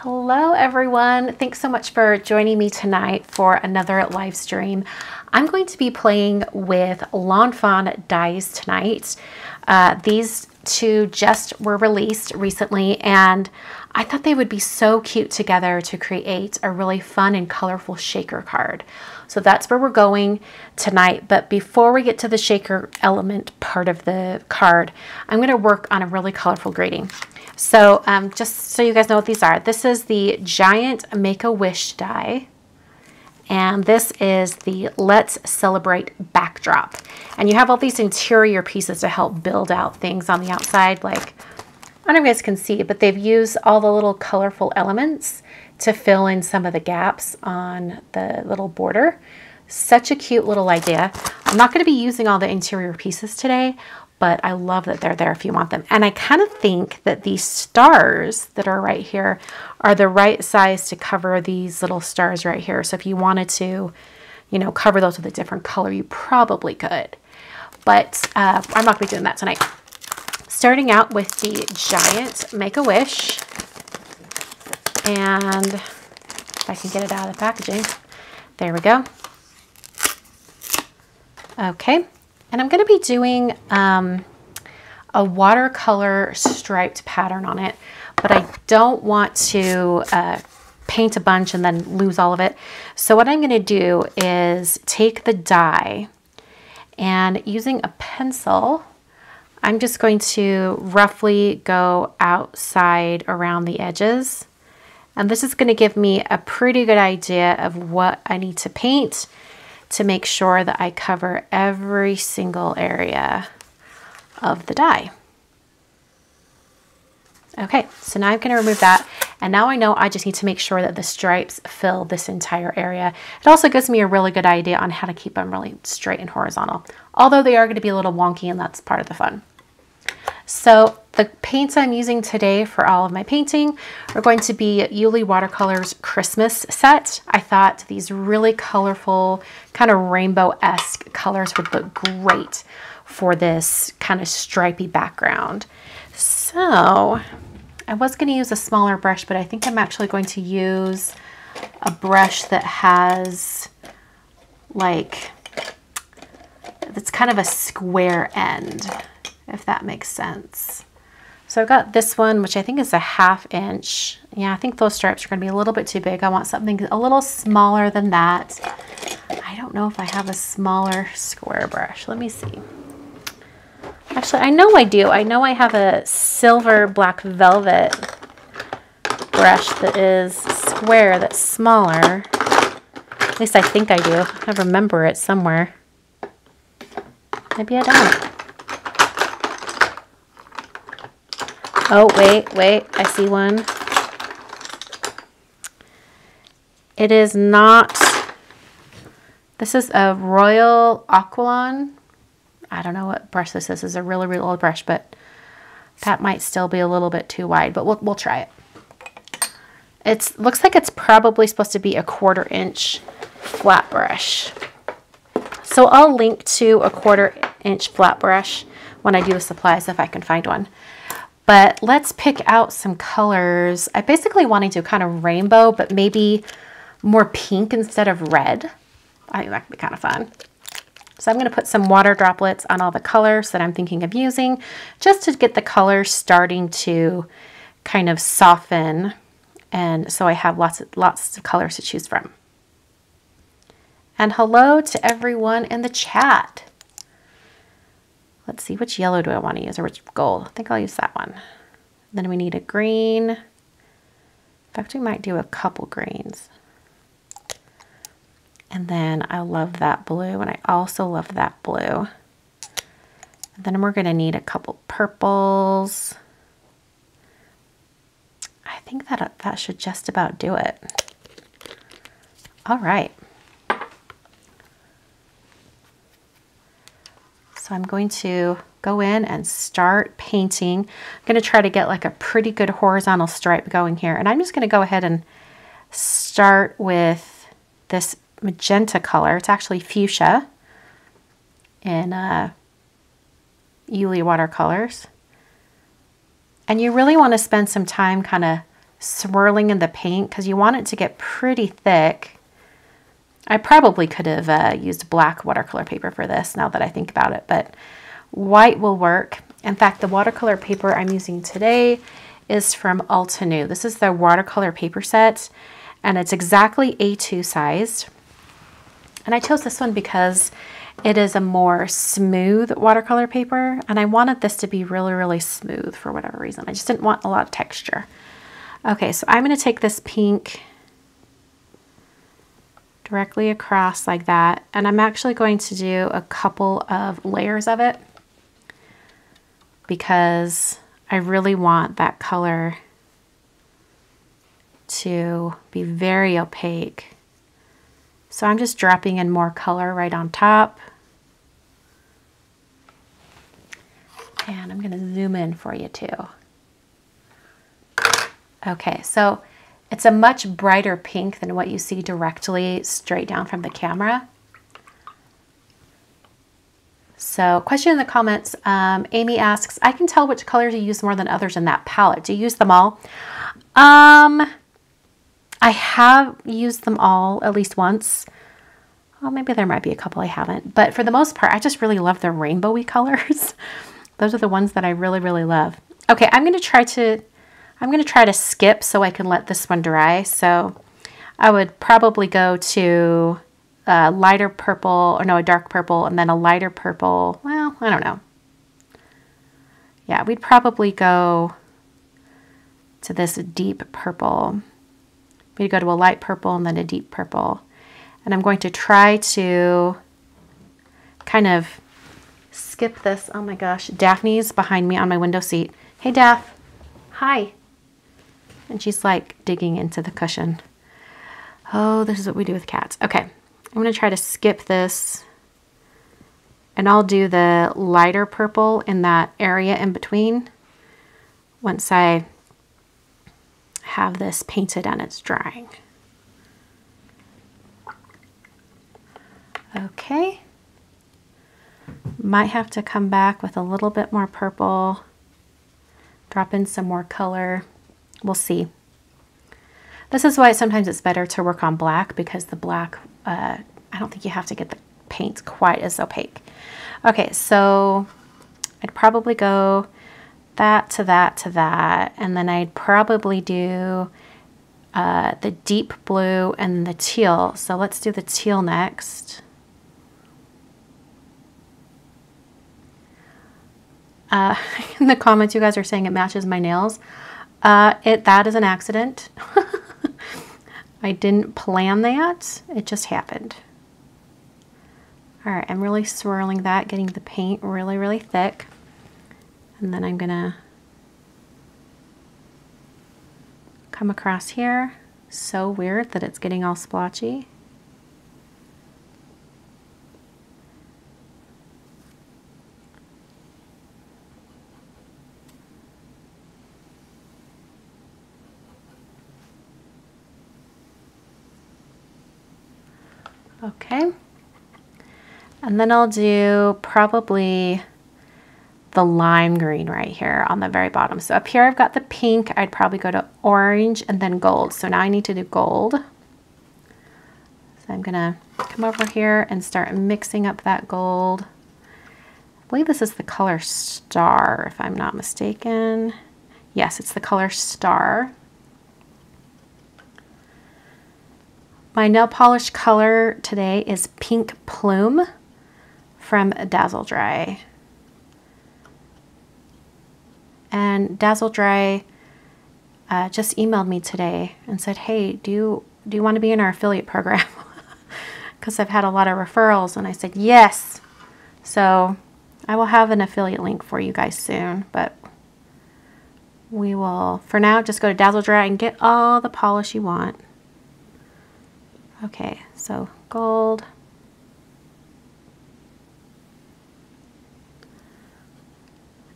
Hello everyone. Thanks so much for joining me tonight for another live stream. I'm going to be playing with Lawn Fawn dies tonight. Uh, these two just were released recently and I thought they would be so cute together to create a really fun and colorful shaker card. So that's where we're going tonight. But before we get to the shaker element part of the card, I'm going to work on a really colorful grading. So um, just so you guys know what these are, this is the Giant Make-A-Wish die. And this is the Let's Celebrate backdrop. And you have all these interior pieces to help build out things on the outside. Like, I don't know if you guys can see, but they've used all the little colorful elements to fill in some of the gaps on the little border. Such a cute little idea. I'm not going to be using all the interior pieces today, but I love that they're there if you want them. And I kind of think that these stars that are right here are the right size to cover these little stars right here. So if you wanted to, you know, cover those with a different color, you probably could. But uh, I'm not going to be doing that tonight. Starting out with the giant Make-A-Wish. And if I can get it out of the packaging. There we go. Okay. And I'm going to be doing um, a watercolor striped pattern on it, but I don't want to uh, paint a bunch and then lose all of it. So what I'm going to do is take the die and using a pencil, I'm just going to roughly go outside around the edges. And this is going to give me a pretty good idea of what I need to paint to make sure that I cover every single area of the die. Okay, so now I'm going to remove that. And now I know I just need to make sure that the stripes fill this entire area. It also gives me a really good idea on how to keep them really straight and horizontal. Although they are going to be a little wonky and that's part of the fun. So the paints I'm using today for all of my painting are going to be Iuile Watercolors Christmas set. I thought these really colorful, kind of rainbow-esque colors would look great for this kind of stripy background. So I was going to use a smaller brush, but I think I'm actually going to use a brush that has like, that's kind of a square end if that makes sense. So I've got this one, which I think is a half inch. Yeah, I think those stripes are going to be a little bit too big. I want something a little smaller than that. I don't know if I have a smaller square brush. Let me see. Actually, I know I do. I know I have a silver black velvet brush that is square that's smaller. At least I think I do. I remember it somewhere. Maybe I don't. Oh, wait, wait. I see one. It is not... This is a Royal Aqualon. I don't know what brush this is. This is a really, really old brush, but that might still be a little bit too wide, but we'll, we'll try it. It looks like it's probably supposed to be a quarter inch flat brush. So I'll link to a quarter inch flat brush when I do the supplies if I can find one. But let's pick out some colors. I basically wanted to kind of rainbow, but maybe more pink instead of red. I think that could be kind of fun. So I'm going to put some water droplets on all the colors that I'm thinking of using just to get the colors starting to kind of soften and so I have lots of, lots of colors to choose from. And hello to everyone in the chat. Let's see, which yellow do I want to use or which gold? I think I'll use that one. Then we need a green. In fact, we might do a couple greens. And then I love that blue and I also love that blue. And then we're going to need a couple purples. I think that uh, that should just about do it. All right. So I'm going to go in and start painting. I'm going to try to get like a pretty good horizontal stripe going here. And I'm just going to go ahead and start with this magenta color. It's actually fuchsia in uh, watercolors. And you really want to spend some time kind of swirling in the paint because you want it to get pretty thick. I probably could have uh, used black watercolor paper for this now that I think about it, but white will work. In fact, the watercolor paper I'm using today is from Altenew. This is the watercolor paper set, and it's exactly A2 sized. And I chose this one because it is a more smooth watercolor paper, and I wanted this to be really, really smooth for whatever reason. I just didn't want a lot of texture. Okay, so I'm going to take this pink directly across like that, and I'm actually going to do a couple of layers of it because I really want that color to be very opaque. So I'm just dropping in more color right on top. And I'm going to zoom in for you too. Okay, so it's a much brighter pink than what you see directly straight down from the camera. So question in the comments, um, Amy asks, I can tell which colors you use more than others in that palette. Do you use them all? Um, I have used them all at least once. Well, maybe there might be a couple I haven't. But for the most part, I just really love the rainbowy colors. Those are the ones that I really, really love. Okay, I'm going to try to, I'm going to try to skip so I can let this one dry. So I would probably go to a lighter purple, or no, a dark purple, and then a lighter purple. Well, I don't know. Yeah, we'd probably go to this deep purple. We'd go to a light purple and then a deep purple. And I'm going to try to kind of skip this. Oh my gosh, Daphne's behind me on my window seat. Hey, Daph. Hi. And she's like digging into the cushion. Oh, this is what we do with cats. Okay, I'm to try to skip this. And I'll do the lighter purple in that area in between once I have this painted and it's drying. Okay. Might have to come back with a little bit more purple, drop in some more color. We'll see. This is why sometimes it's better to work on black because the black, uh, I don't think you have to get the paint quite as opaque. Okay, so I'd probably go that to that to that, and then I'd probably do uh, the deep blue and the teal. So let's do the teal next. Uh, in the comments, you guys are saying it matches my nails. Uh, it That is an accident. I didn't plan that. It just happened. All right, I'm really swirling that, getting the paint really, really thick. And then I'm to come across here. So weird that it's getting all splotchy. Okay. And then I'll do probably the lime green right here on the very bottom. So up here I've got the pink. I'd probably go to orange and then gold. So now I need to do gold. So I'm going to come over here and start mixing up that gold. I believe this is the color Star, if I'm not mistaken. Yes, it's the color Star. My nail polish color today is Pink Plume from Dazzle Dry. And Dazzle Dry uh, just emailed me today and said, "Hey, do you do you want to be in our affiliate program?" Because I've had a lot of referrals, and I said yes. So I will have an affiliate link for you guys soon, but we will, for now, just go to Dazzle Dry and get all the polish you want. Okay, so gold.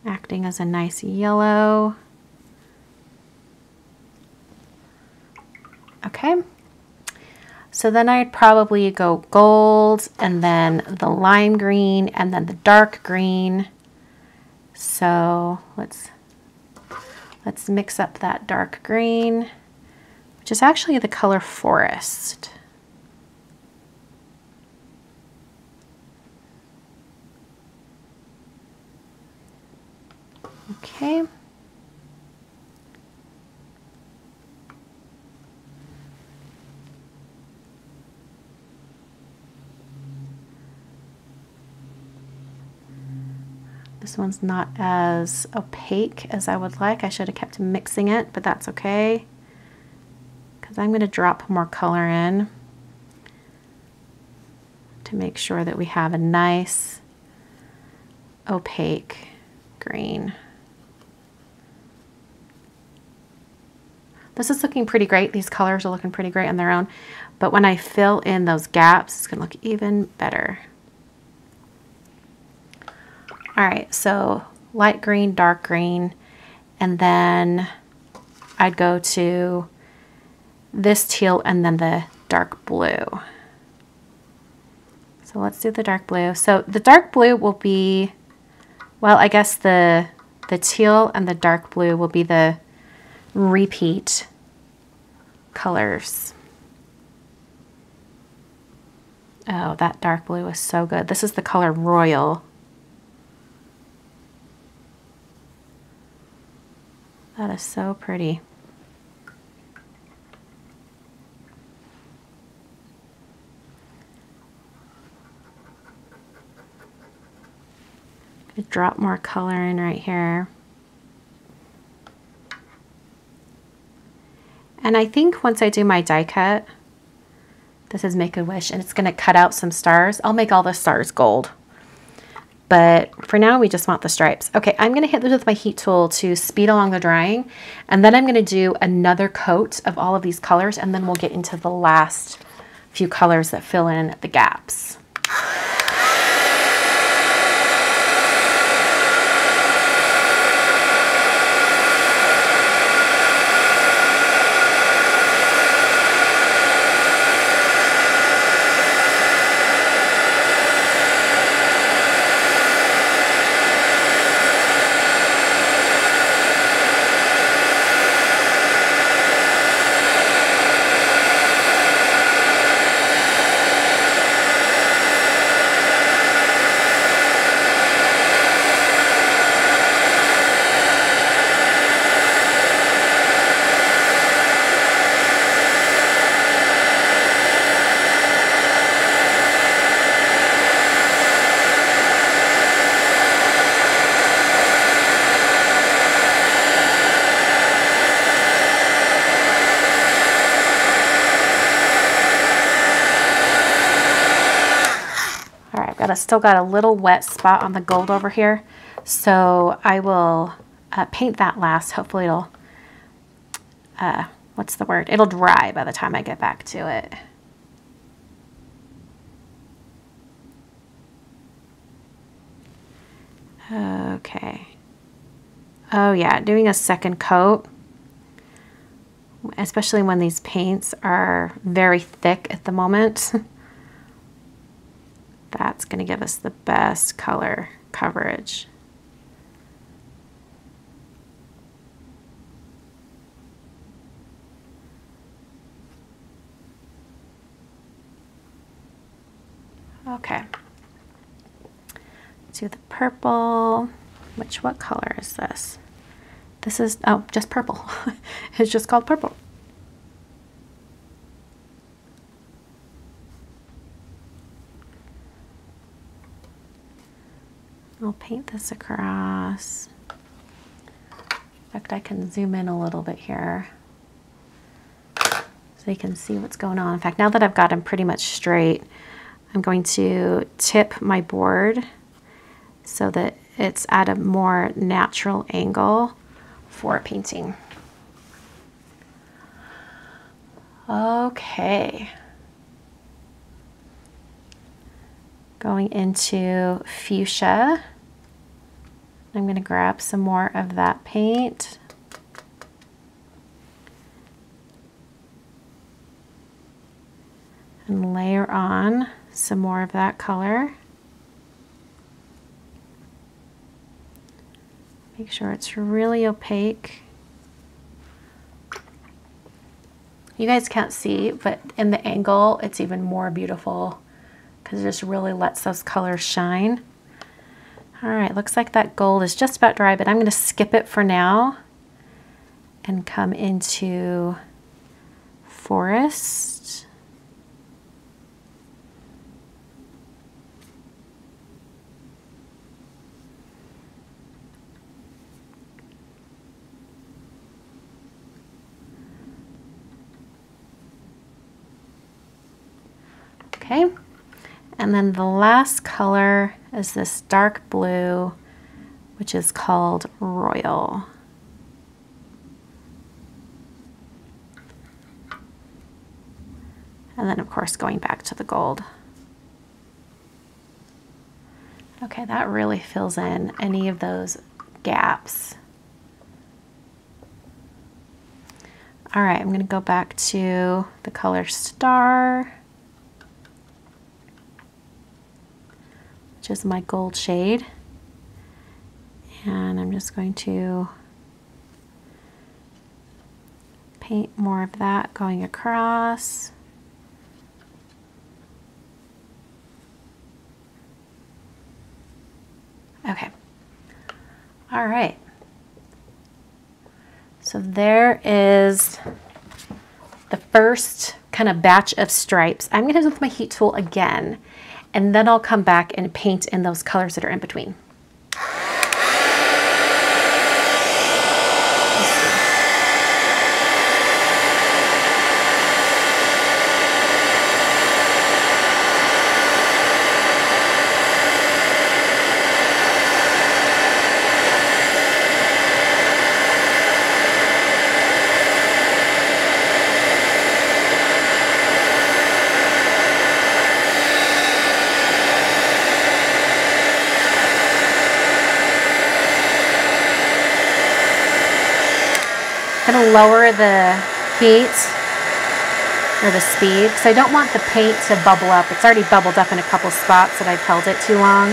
Acting as a nice yellow. Okay. So then I'd probably go gold and then the lime green and then the dark green. So let's Let's mix up that dark green, which is actually the color Forest. Okay. This one's not as opaque as I would like. I should have kept mixing it, but that's okay. Because I'm going to drop more color in to make sure that we have a nice opaque green. This is looking pretty great. These colors are looking pretty great on their own. But when I fill in those gaps, it's going to look even better. All right, so light green, dark green, and then I'd go to this teal and then the dark blue. So let's do the dark blue. So the dark blue will be, well, I guess the, the teal and the dark blue will be the repeat colors. Oh, that dark blue is so good. This is the color Royal. That is so pretty. drop more color in right here. And I think once I do my die cut, this is Make-A-Wish, and it's going to cut out some stars. I'll make all the stars gold. But for now, we just want the stripes. Okay, I'm gonna hit this with my heat tool to speed along the drying. And then I'm gonna do another coat of all of these colors and then we'll get into the last few colors that fill in the gaps. I still got a little wet spot on the gold over here. So I will uh, paint that last. Hopefully it'll, uh, what's the word? It'll dry by the time I get back to it. Okay. Oh yeah, doing a second coat, especially when these paints are very thick at the moment. That's going to give us the best color coverage. Okay. Do the purple. Which, what color is this? This is, oh, just purple. it's just called purple. I'll paint this across. In fact, I can zoom in a little bit here so you can see what's going on. In fact, now that I've got them pretty much straight, I'm going to tip my board so that it's at a more natural angle for painting. Okay. going into fuchsia. I'm going to grab some more of that paint. And layer on some more of that color. Make sure it's really opaque. You guys can't see, but in the angle, it's even more beautiful because it just really lets those colors shine. All right, looks like that gold is just about dry, but I'm gonna skip it for now and come into forest. Okay, and then the last color is this dark blue, which is called Royal. And then of course going back to the gold. Okay, that really fills in any of those gaps. All right, I'm gonna go back to the color Star. Is my gold shade. And I'm just going to paint more of that going across. Okay. All right. So there is the first kind of batch of stripes. I'm going to do with my heat tool again and then I'll come back and paint in those colors that are in between. Going to lower the heat or the speed because I don't want the paint to bubble up. It's already bubbled up in a couple spots that I've held it too long.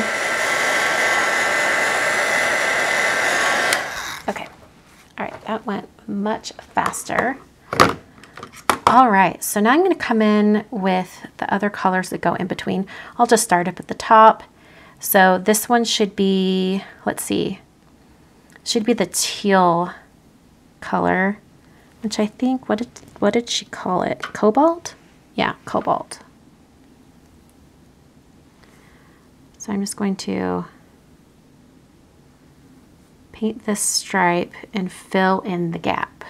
Okay. All right, that went much faster. All right, so now I'm going to come in with the other colors that go in between. I'll just start up at the top. So this one should be, let's see, should be the teal color, which I think, what did, what did she call it? Cobalt? Yeah, cobalt. So I'm just going to paint this stripe and fill in the gap.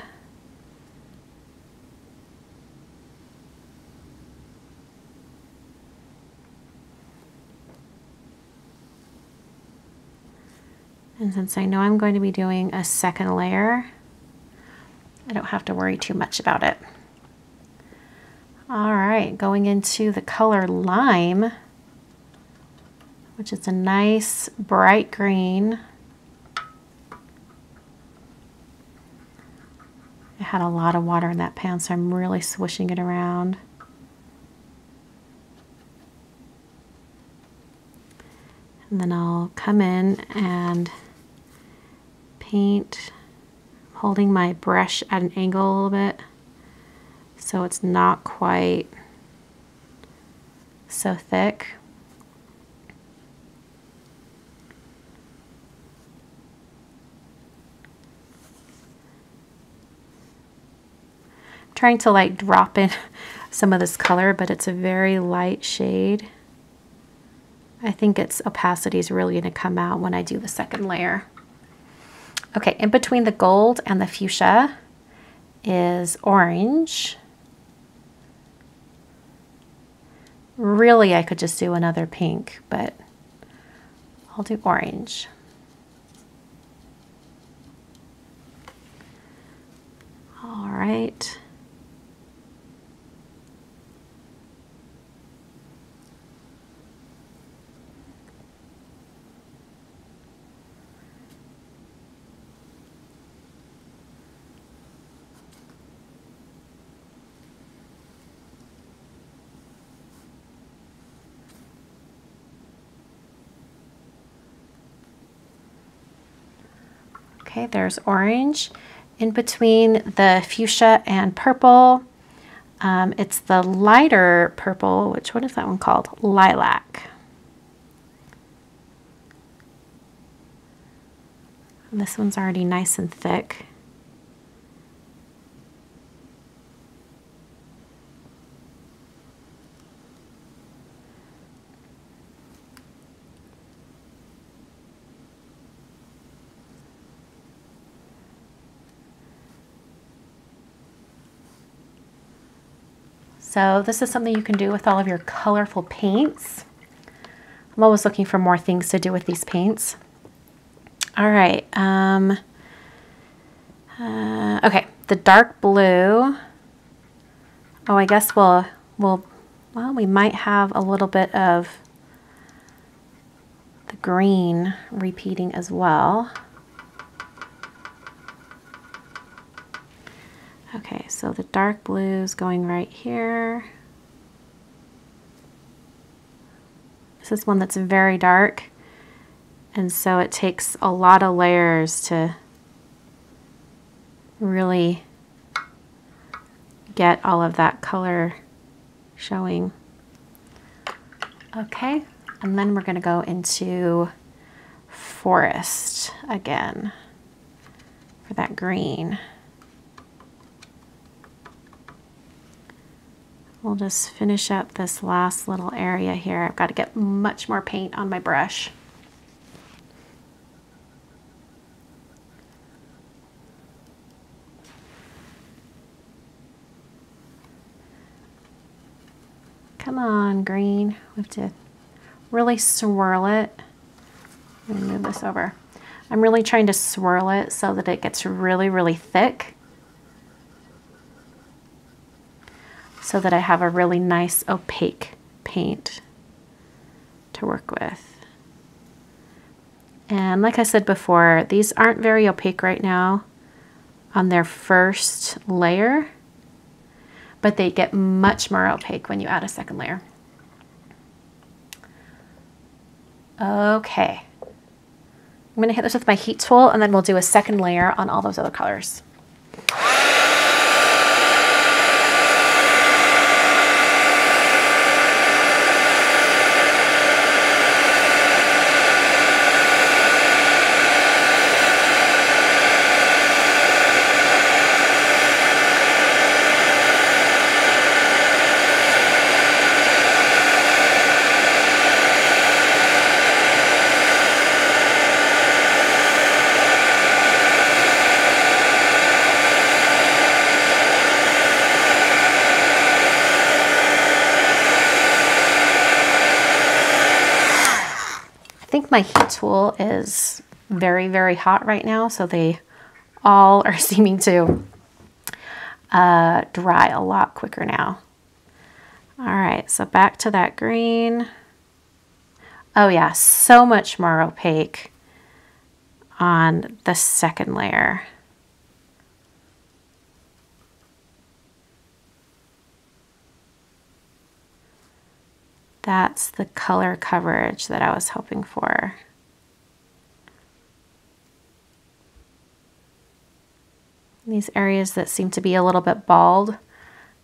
And since I know I'm going to be doing a second layer, I don't have to worry too much about it. All right, going into the color Lime, which is a nice bright green. I had a lot of water in that pan, so I'm really swishing it around. And then I'll come in and paint holding my brush at an angle a little bit so it's not quite so thick. I'm trying to like drop in some of this color, but it's a very light shade. I think its opacity is really going to come out when I do the second layer. Okay, in between the gold and the fuchsia is orange. Really, I could just do another pink, but I'll do orange. All right. Okay, there's orange. In between the fuchsia and purple, Um, it's the lighter purple, which what is that one called? Lilac. And this one's already nice and thick. So this is something you can do with all of your colorful paints. I'm always looking for more things to do with these paints. All right. Um, uh, okay, the dark blue. Oh, I guess we'll, we'll, well, we might have a little bit of the green repeating as well. Okay, so the dark blue is going right here. This is one that's very dark, and so it takes a lot of layers to really get all of that color showing. Okay, and then we're going to go into forest again for that green. We'll just finish up this last little area here. I've got to get much more paint on my brush. Come on, green. We have to really swirl it. Let me move this over. I'm really trying to swirl it so that it gets really, really thick. So that I have a really nice opaque paint to work with. And like I said before, these aren't very opaque right now on their first layer, but they get much more opaque when you add a second layer. Okay. I'm to hit this with my heat tool and then we'll do a second layer on all those other colors. My heat tool is very, very hot right now, so they all are seeming to uh, dry a lot quicker now. All right, so back to that green. Oh yeah, so much more opaque on the second layer. That's the color coverage that I was hoping for. These areas that seem to be a little bit bald,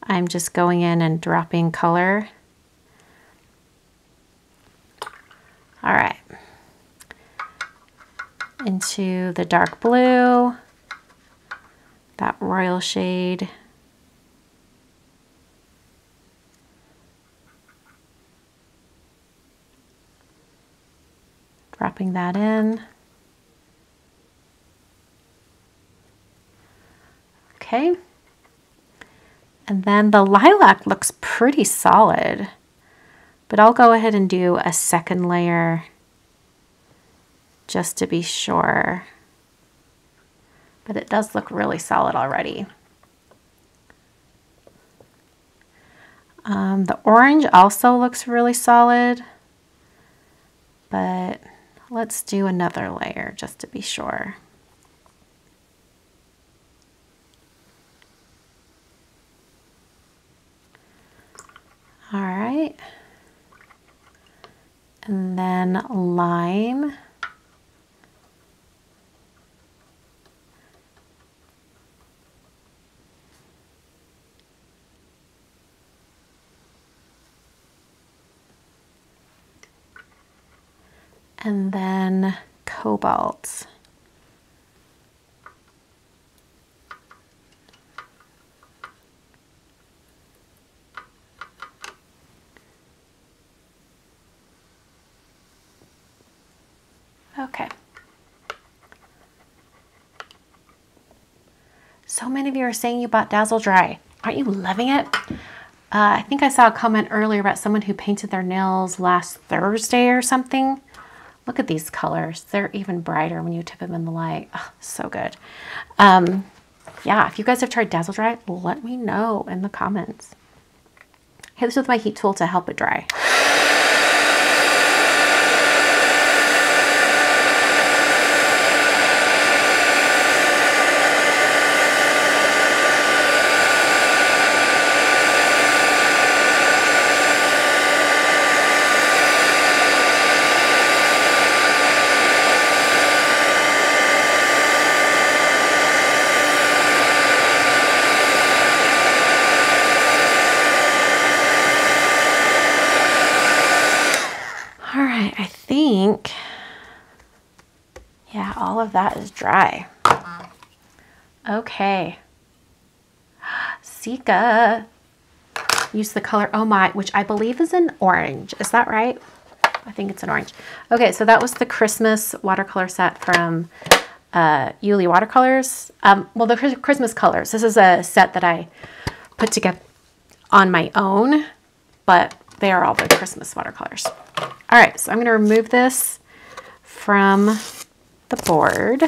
I'm just going in and dropping color. All right. Into the dark blue, that royal shade. Dropping that in. Okay. And then the lilac looks pretty solid, but I'll go ahead and do a second layer just to be sure. But it does look really solid already. Um, the orange also looks really solid, but Let's do another layer just to be sure. All right. And then lime. And then cobalt. Okay. So many of you are saying you bought Dazzle Dry. Aren't you loving it? Uh, I think I saw a comment earlier about someone who painted their nails last Thursday or something. Look at these colors. They're even brighter when you tip them in the light. Oh, so good. Um, yeah, if you guys have tried Dazzle Dry, let me know in the comments. Hit this with my heat tool to help it dry. that is dry. Okay. Sika. Use the color Oh My, which I believe is an orange. Is that right? I think it's an orange. Okay, so that was the Christmas watercolor set from uh, Iuile Watercolors. Um, well, the Christmas colors. This is a set that I put together on my own, but they are all the Christmas watercolors. All right, so I'm going to remove this from the board.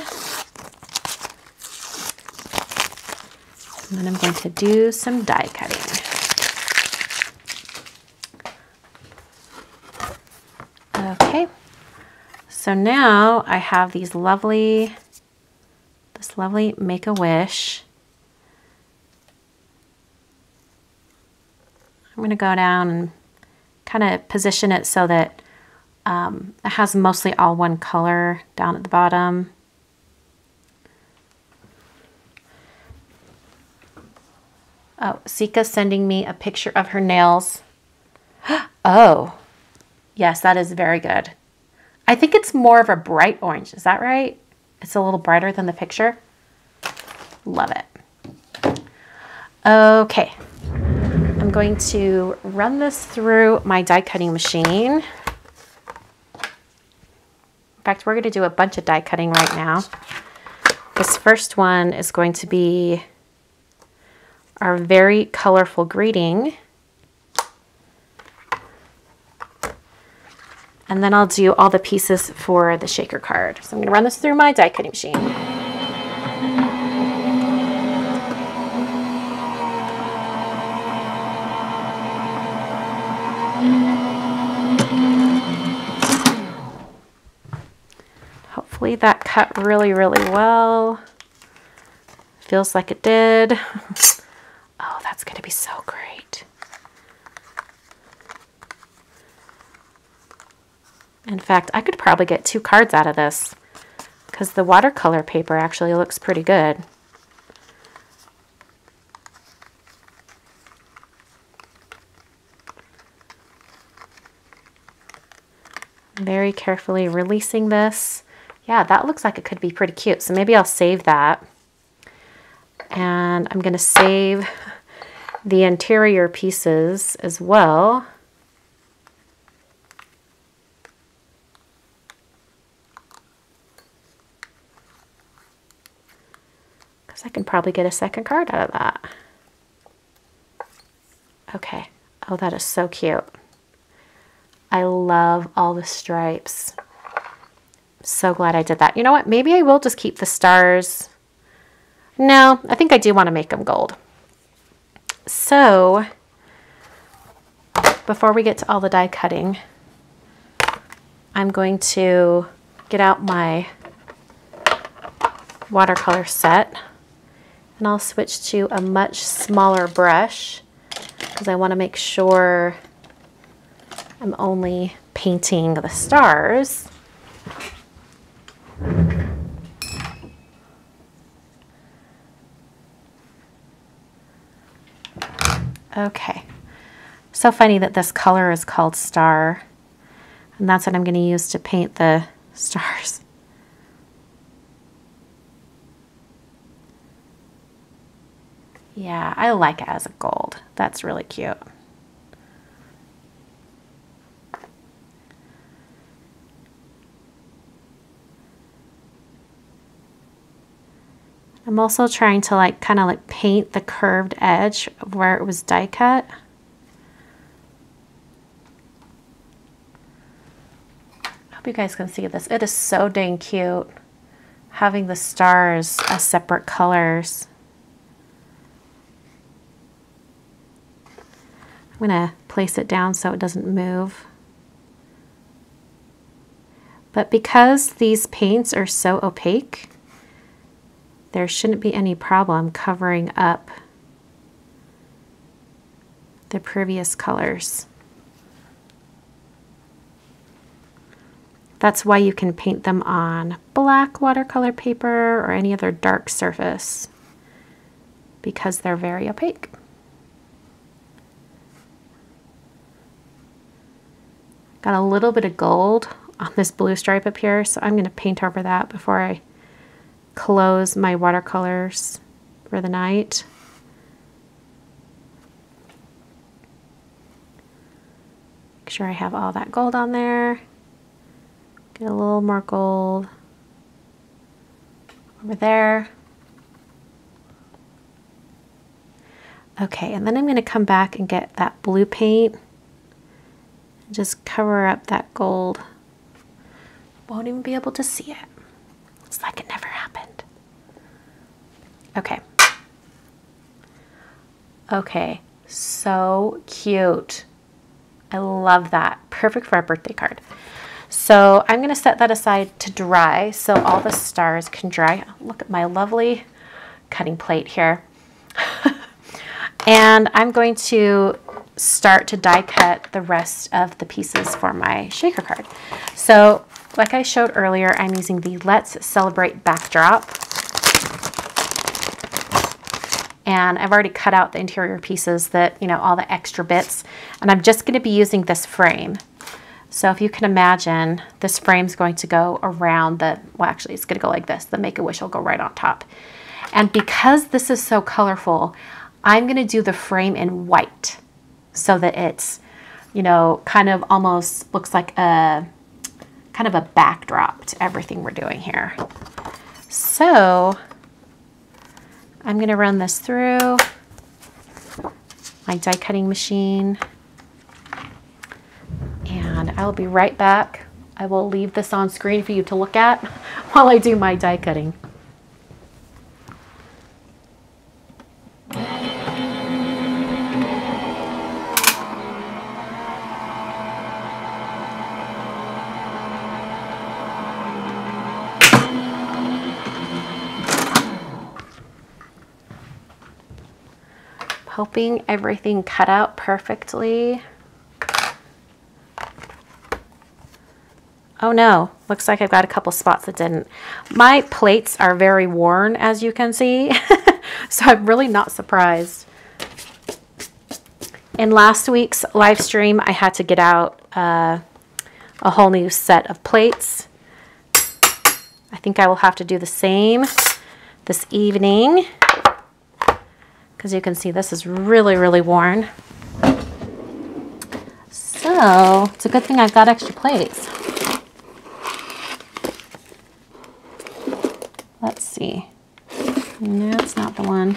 And then I'm going to do some die cutting. Okay, so now I have these lovely, this lovely Make-A-Wish. I'm going to go down and kind of position it so that um, it has mostly all one color down at the bottom. Oh, Sika's sending me a picture of her nails. oh, yes, that is very good. I think it's more of a bright orange. Is that right? It's a little brighter than the picture. Love it. Okay, I'm going to run this through my die cutting machine fact, we're going to do a bunch of die cutting right now. This first one is going to be our very colorful greeting. And then I'll do all the pieces for the shaker card. So I'm going to run this through my die cutting machine. That cut really, really well. Feels like it did. Oh, that's going to be so great. In fact, I could probably get two cards out of this because the watercolor paper actually looks pretty good. Very carefully releasing this yeah, that looks like it could be pretty cute. So maybe I'll save that. And I'm going to save the interior pieces as well. Because I can probably get a second card out of that. Okay. Oh, that is so cute. I love all the stripes. So glad I did that. You know what? Maybe I will just keep the stars. No, I think I do want to make them gold. So, before we get to all the die cutting, I'm going to get out my watercolor set and I'll switch to a much smaller brush because I want to make sure I'm only painting the stars. Okay. So funny that this color is called Star. And that's what I'm going to use to paint the stars. Yeah, I like it as a gold. That's really cute. I'm also trying to like kind of like paint the curved edge of where it was die cut. I hope you guys can see this. It is so dang cute having the stars as separate colors. I'm going to place it down so it doesn't move. But because these paints are so opaque, there shouldn't be any problem covering up the previous colors. That's why you can paint them on black watercolor paper or any other dark surface because they're very opaque. Got a little bit of gold on this blue stripe up here, so I'm going to paint over that before I close my watercolors for the night. Make sure I have all that gold on there. Get a little more gold over there. Okay, and then I'm going to come back and get that blue paint and just cover up that gold. Won't even be able to see it. It's like it never happened. Okay. Okay, so cute. I love that. Perfect for a birthday card. So I'm going to set that aside to dry so all the stars can dry. Look at my lovely cutting plate here. and I'm going to start to die cut the rest of the pieces for my shaker card. So like I showed earlier, I'm using the Let's Celebrate backdrop. And I've already cut out the interior pieces that, you know, all the extra bits. And I'm just going to be using this frame. So if you can imagine, this frame's going to go around the, well, actually, it's going to go like this. The Make-A-Wish will go right on top. And because this is so colorful, I'm going to do the frame in white so that it's, you know, kind of almost looks like a kind of a backdrop to everything we're doing here. So I'm going to run this through my die cutting machine and I'll be right back. I will leave this on screen for you to look at while I do my die cutting. Hoping everything cut out perfectly. Oh no, looks like I've got a couple spots that didn't. My plates are very worn, as you can see, so I'm really not surprised. In last week's live stream, I had to get out uh, a whole new set of plates. I think I will have to do the same this evening because you can see this is really, really worn. So it's a good thing I've got extra plates. Let's see. No, it's not the one.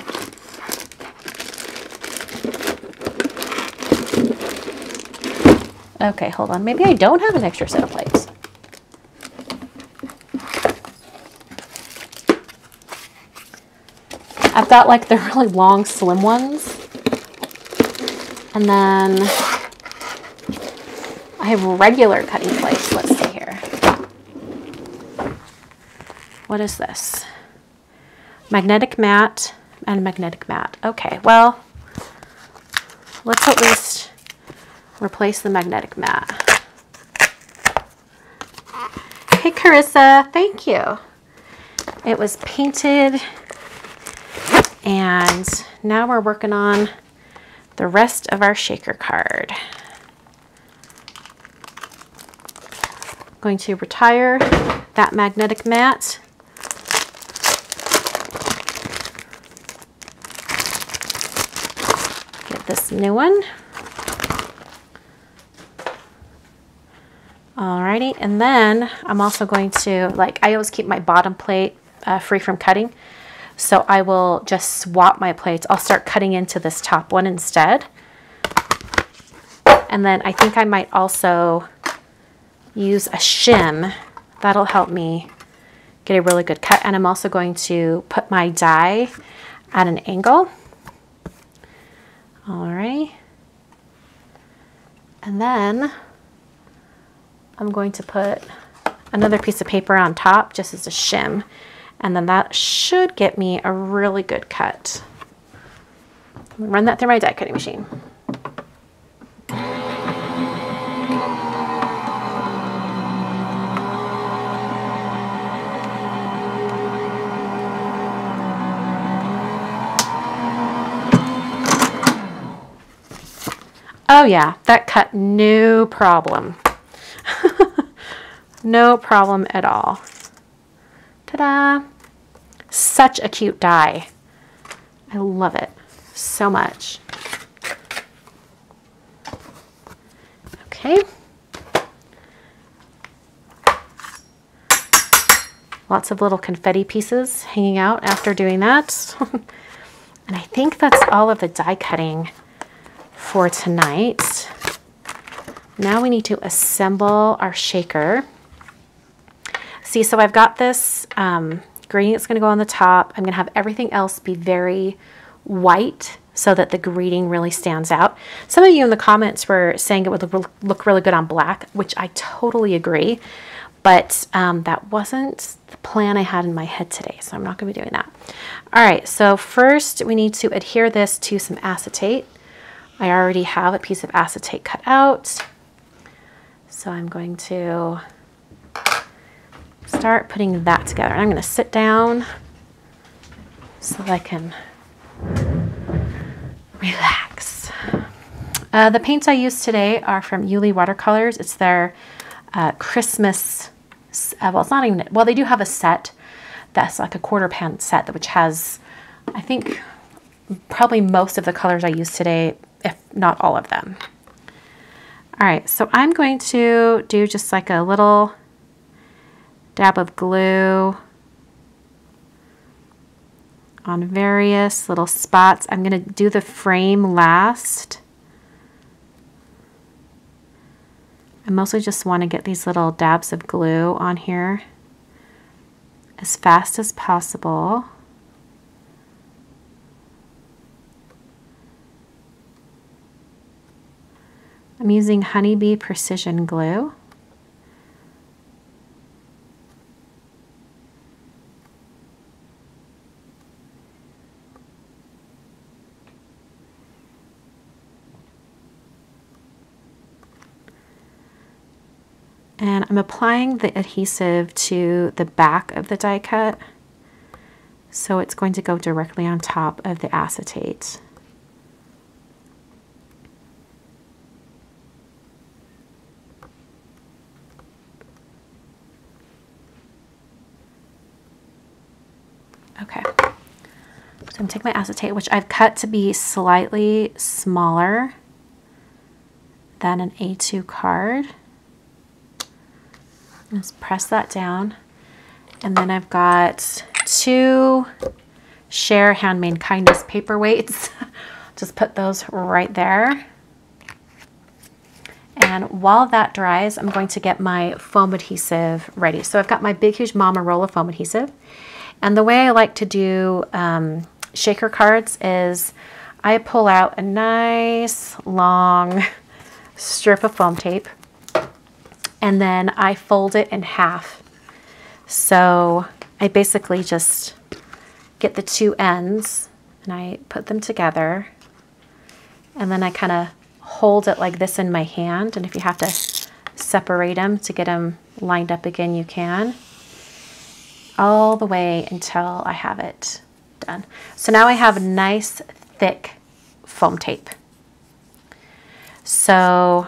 Okay, hold on. Maybe I don't have an extra set of plates. I've got like the really long slim ones. And then I have regular cutting plates. Let's see here. What is this? Magnetic mat and magnetic mat. Okay, well, let's at least replace the magnetic mat. Hey, Carissa, thank you. It was painted and now we're working on the rest of our shaker card. going to retire that magnetic mat. Get this new one. Alrighty, and then I'm also going to, like, I always keep my bottom plate uh, free from cutting. So I will just swap my plates. I'll start cutting into this top one instead. And then I think I might also use a shim. That'll help me get a really good cut. And I'm also going to put my die at an angle. All right. And then I'm going to put another piece of paper on top just as a shim. And then that should get me a really good cut. Run that through my die cutting machine. Oh yeah, that cut no problem. no problem at all. Ta-da! Such a cute die. I love it so much. Okay. Lots of little confetti pieces hanging out after doing that. and I think that's all of the die cutting for tonight. Now we need to assemble our shaker. See, so I've got this um, gradient going to go on the top. I'm going to have everything else be very white so that the greeting really stands out. Some of you in the comments were saying it would look really good on black, which I totally agree. But um, that wasn't the plan I had in my head today, so I'm not going to be doing that. All right, so first we need to adhere this to some acetate. I already have a piece of acetate cut out. So I'm going to start putting that together. I'm going to sit down so I can relax. Uh, the paints I used today are from Iuile Watercolors. It's their uh, Christmas, uh, well, it's not even, well, they do have a set that's like a quarter pan set, which has, I think, probably most of the colors I used today if not all of them. All right, so I'm going to do just like a little dab of glue on various little spots. I'm going to do the frame last. I mostly just want to get these little dabs of glue on here as fast as possible. I'm using Honeybee Precision Glue. And I'm applying the adhesive to the back of the die cut. So it's going to go directly on top of the acetate. Okay. So I'm to take my acetate, which I've cut to be slightly smaller than an A2 card. Just press that down. And then I've got two Share Handmade Kindness paperweights. Just put those right there. And while that dries, I'm going to get my foam adhesive ready. So I've got my Big Huge Mama roll of foam adhesive. And the way I like to do um, shaker cards is I pull out a nice long strip of foam tape and then I fold it in half. So I basically just get the two ends and I put them together and then I kind of hold it like this in my hand and if you have to separate them to get them lined up again you can all the way until I have it done. So now I have nice thick foam tape. So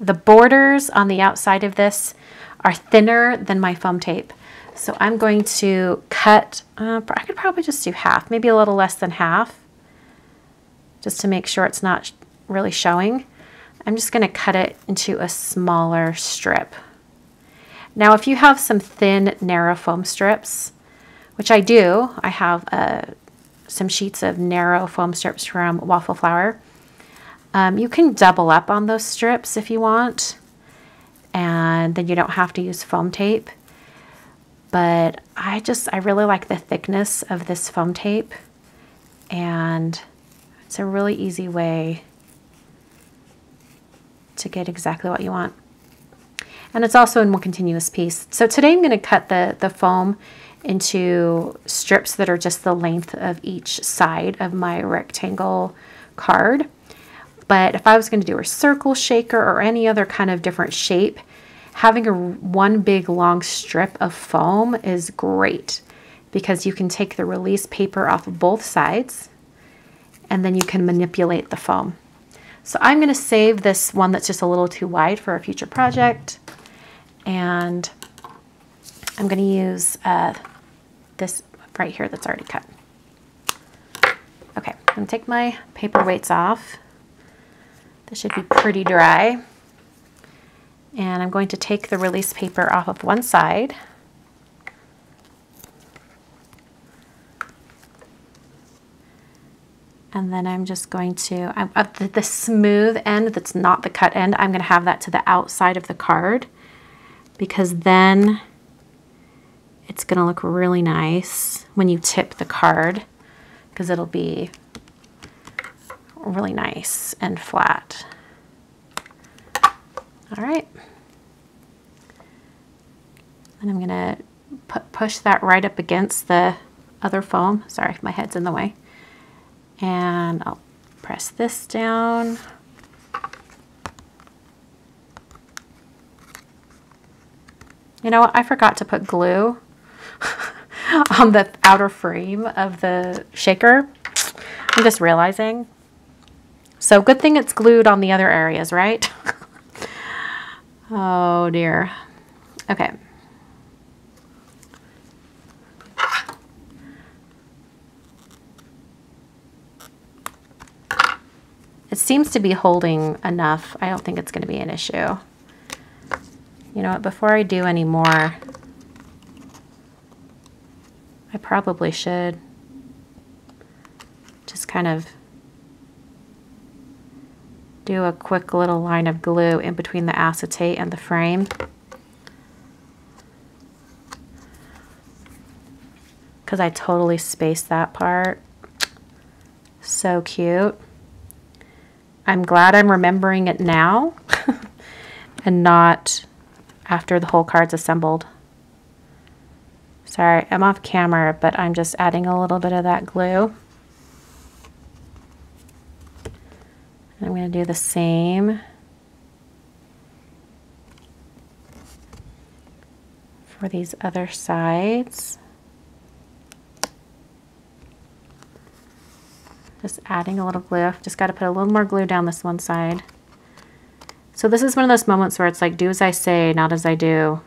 the borders on the outside of this are thinner than my foam tape. So I'm going to cut, uh, I could probably just do half, maybe a little less than half, just to make sure it's not really showing. I'm just going to cut it into a smaller strip. Now, if you have some thin, narrow foam strips, which I do, I have uh, some sheets of narrow foam strips from Waffle Flower. Um, you can double up on those strips if you want, and then you don't have to use foam tape. But I just, I really like the thickness of this foam tape, and it's a really easy way to get exactly what you want. And it's also in one continuous piece. So today I'm going to cut the, the foam into strips that are just the length of each side of my rectangle card. But if I was going to do a circle shaker or any other kind of different shape, having a one big long strip of foam is great because you can take the release paper off of both sides and then you can manipulate the foam. So I'm going to save this one that's just a little too wide for a future project. And I'm going to use uh, this right here that's already cut. Okay, I'm going to take my paper weights off. This should be pretty dry. And I'm going to take the release paper off of one side. And then I'm just going to, I'm, uh, the, the smooth end that's not the cut end, I'm going to have that to the outside of the card because then it's going to look really nice when you tip the card because it'll be really nice and flat. All right. And I'm going to push that right up against the other foam. Sorry, my head's in the way and I'll press this down. You know what? I forgot to put glue on the outer frame of the shaker. I'm just realizing. So good thing it's glued on the other areas, right? oh dear. Okay. It seems to be holding enough. I don't think it's going to be an issue. You know what, before I do any more, I probably should just kind of do a quick little line of glue in between the acetate and the frame. Because I totally spaced that part. So cute. I'm glad I'm remembering it now and not after the whole card's assembled. Sorry, I'm off camera, but I'm just adding a little bit of that glue. I'm going to do the same for these other sides. Just adding a little glue. Just got to put a little more glue down this one side. So this is one of those moments where it's like, do as I say, not as I do.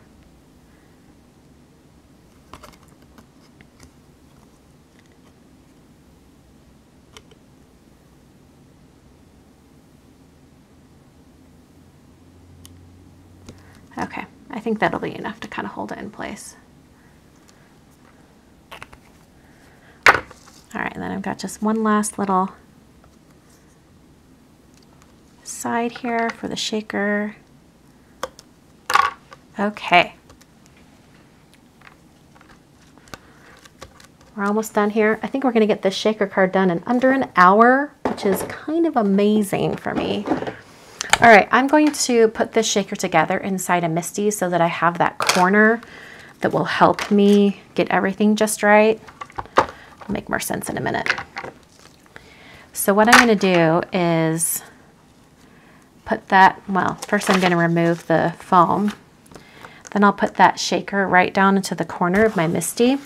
Okay, I think that'll be enough to kind of hold it in place. All right, and then I've got just one last little side here for the shaker. Okay. We're almost done here. I think we're going to get this shaker card done in under an hour, which is kind of amazing for me. All right, I'm going to put this shaker together inside a MISTI so that I have that corner that will help me get everything just right make more sense in a minute. So what I'm going to do is put that, well, first I'm going to remove the foam. Then I'll put that shaker right down into the corner of my MISTI.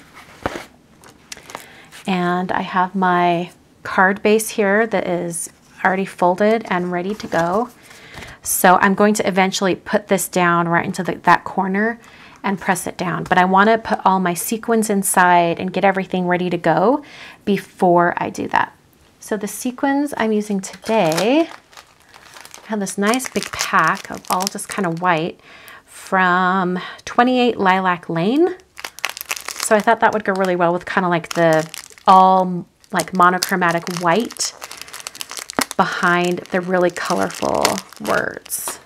And I have my card base here that is already folded and ready to go. So I'm going to eventually put this down right into the, that corner and press it down. But I want to put all my sequins inside and get everything ready to go before I do that. So the sequins I'm using today, I have this nice big pack of all just kind of white from 28 Lilac Lane. So I thought that would go really well with kind of like the all like monochromatic white behind the really colorful words.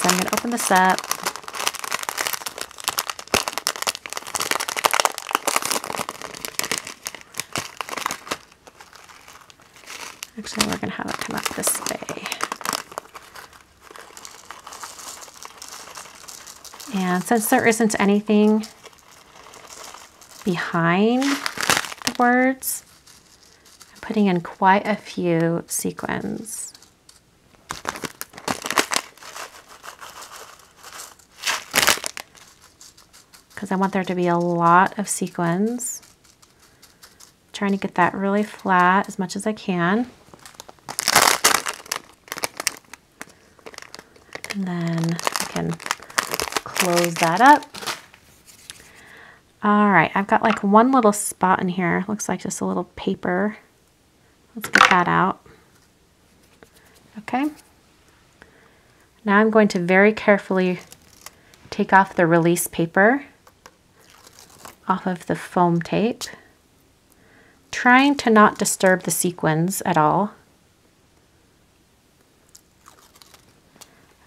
So I'm going to open this up. Actually, we're going to have it come up this way. And since there isn't anything behind the words, putting in quite a few sequins. Because I want there to be a lot of sequins. Trying to get that really flat as much as I can. And then I can close that up. All right, I've got like one little spot in here. Looks like just a little paper. That out. Okay. Now I'm going to very carefully take off the release paper off of the foam tape, trying to not disturb the sequins at all.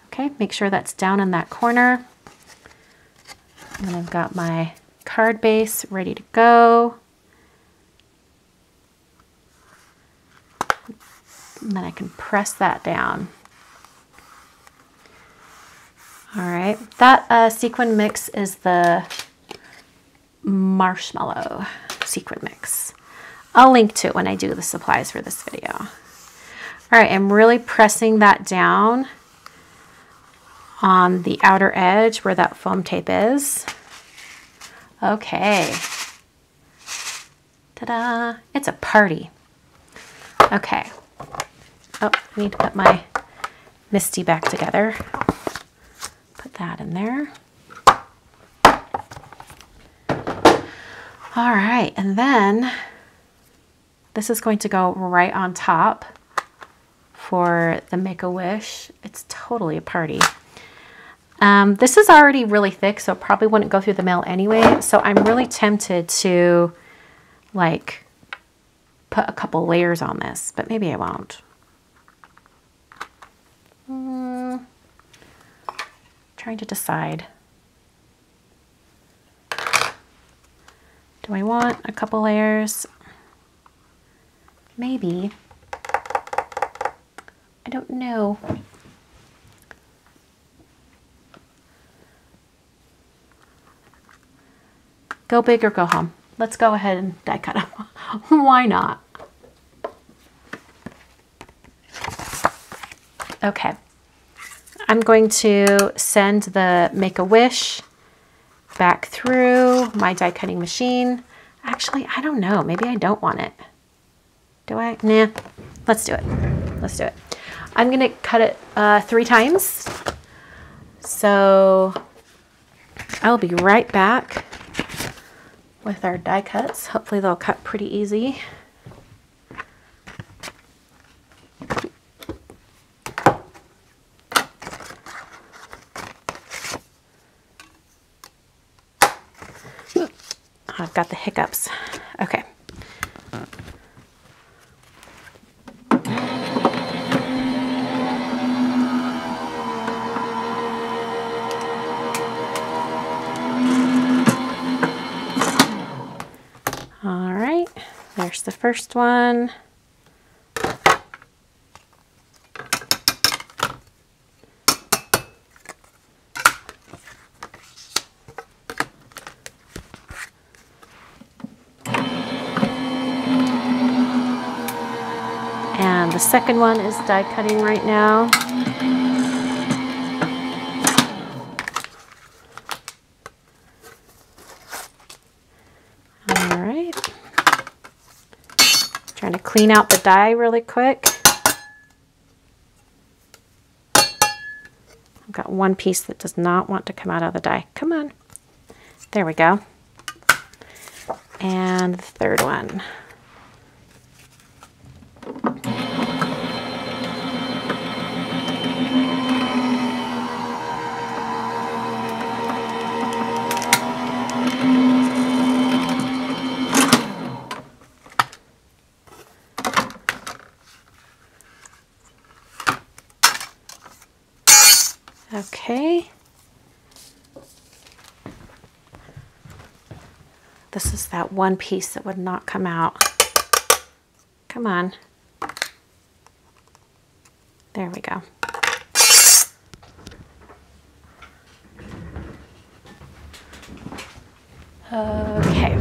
Okay, make sure that's down in that corner. And I've got my card base ready to go. And then I can press that down. All right, that uh, sequin mix is the marshmallow sequin mix. I'll link to it when I do the supplies for this video. All right, I'm really pressing that down on the outer edge where that foam tape is. Okay. Ta-da! It's a party. Okay. Need to put my MISTI back together. Put that in there. All right, and then this is going to go right on top for the Make-A-Wish. It's totally a party. Um, this is already really thick, so it probably wouldn't go through the mail anyway. So I'm really tempted to like put a couple layers on this, but maybe I won't. Mm, trying to decide. Do I want a couple layers? Maybe. I don't know. Go big or go home. Let's go ahead and die cut them. Why not? Okay. I'm going to send the Make-A-Wish back through my die cutting machine. Actually, I don't know. Maybe I don't want it. Do I? Nah. Let's do it. Let's do it. I'm going to cut it uh, three times. So I'll be right back with our die cuts. Hopefully they'll cut pretty easy. First one. And the second one is die cutting right now. clean out the die really quick. I've got one piece that does not want to come out of the die. Come on. There we go. And the third one. One piece that would not come out. Come on. There we go. Okay.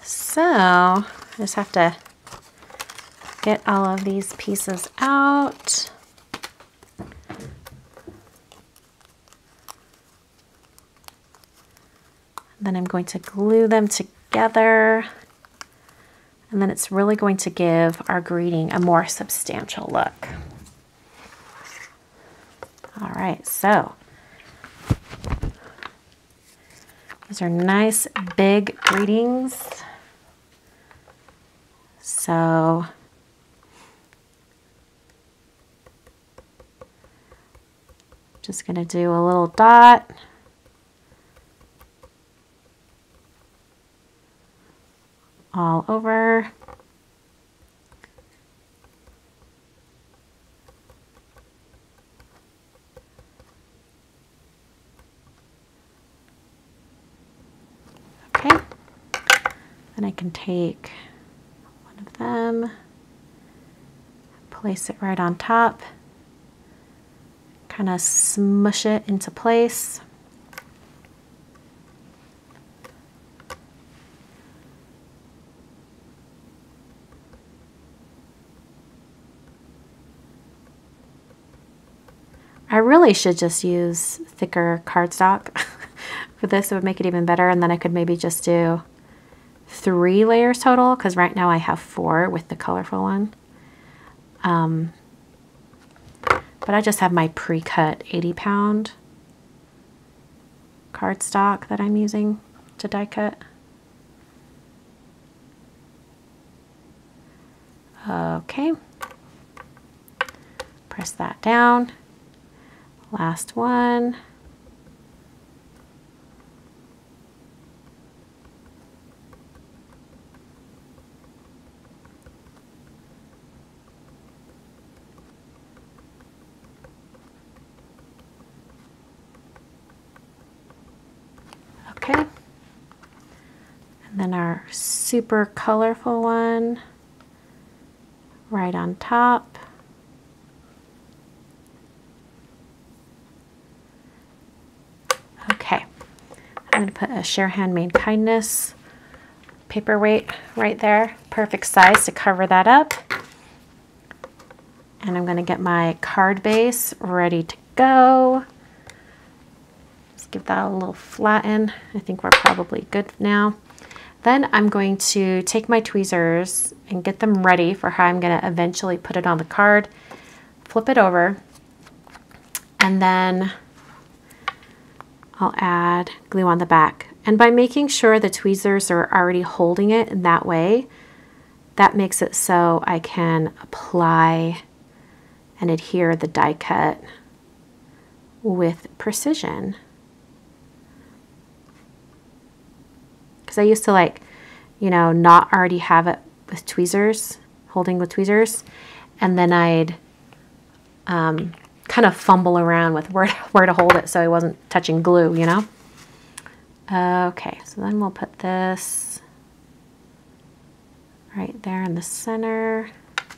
So, I just have to get all of these pieces out. I'm going to glue them together. And then it's really going to give our greeting a more substantial look. All right, so these are nice big greetings. So just going to do a little dot. All over. Okay, then I can take one of them, place it right on top, kind of smush it into place. I really should just use thicker cardstock for this. It would make it even better. And then I could maybe just do three layers total because right now I have four with the colorful one. Um, but I just have my pre-cut 80 pound cardstock that I'm using to die cut. Okay. Press that down. Last one. Okay. And then our super colorful one right on top. I'm going to put a Share Handmade Kindness paperweight right there. Perfect size to cover that up. And I'm going to get my card base ready to go. Let's give that a little flatten. I think we're probably good now. Then I'm going to take my tweezers and get them ready for how I'm going to eventually put it on the card. Flip it over. And then I'll add glue on the back. And by making sure the tweezers are already holding it in that way, that makes it so I can apply and adhere the die cut with precision. Because I used to like, you know, not already have it with tweezers, holding with tweezers, and then I'd um, kind of fumble around with where, where to hold it so I wasn't touching glue, you know? Okay, so then we'll put this right there in the center.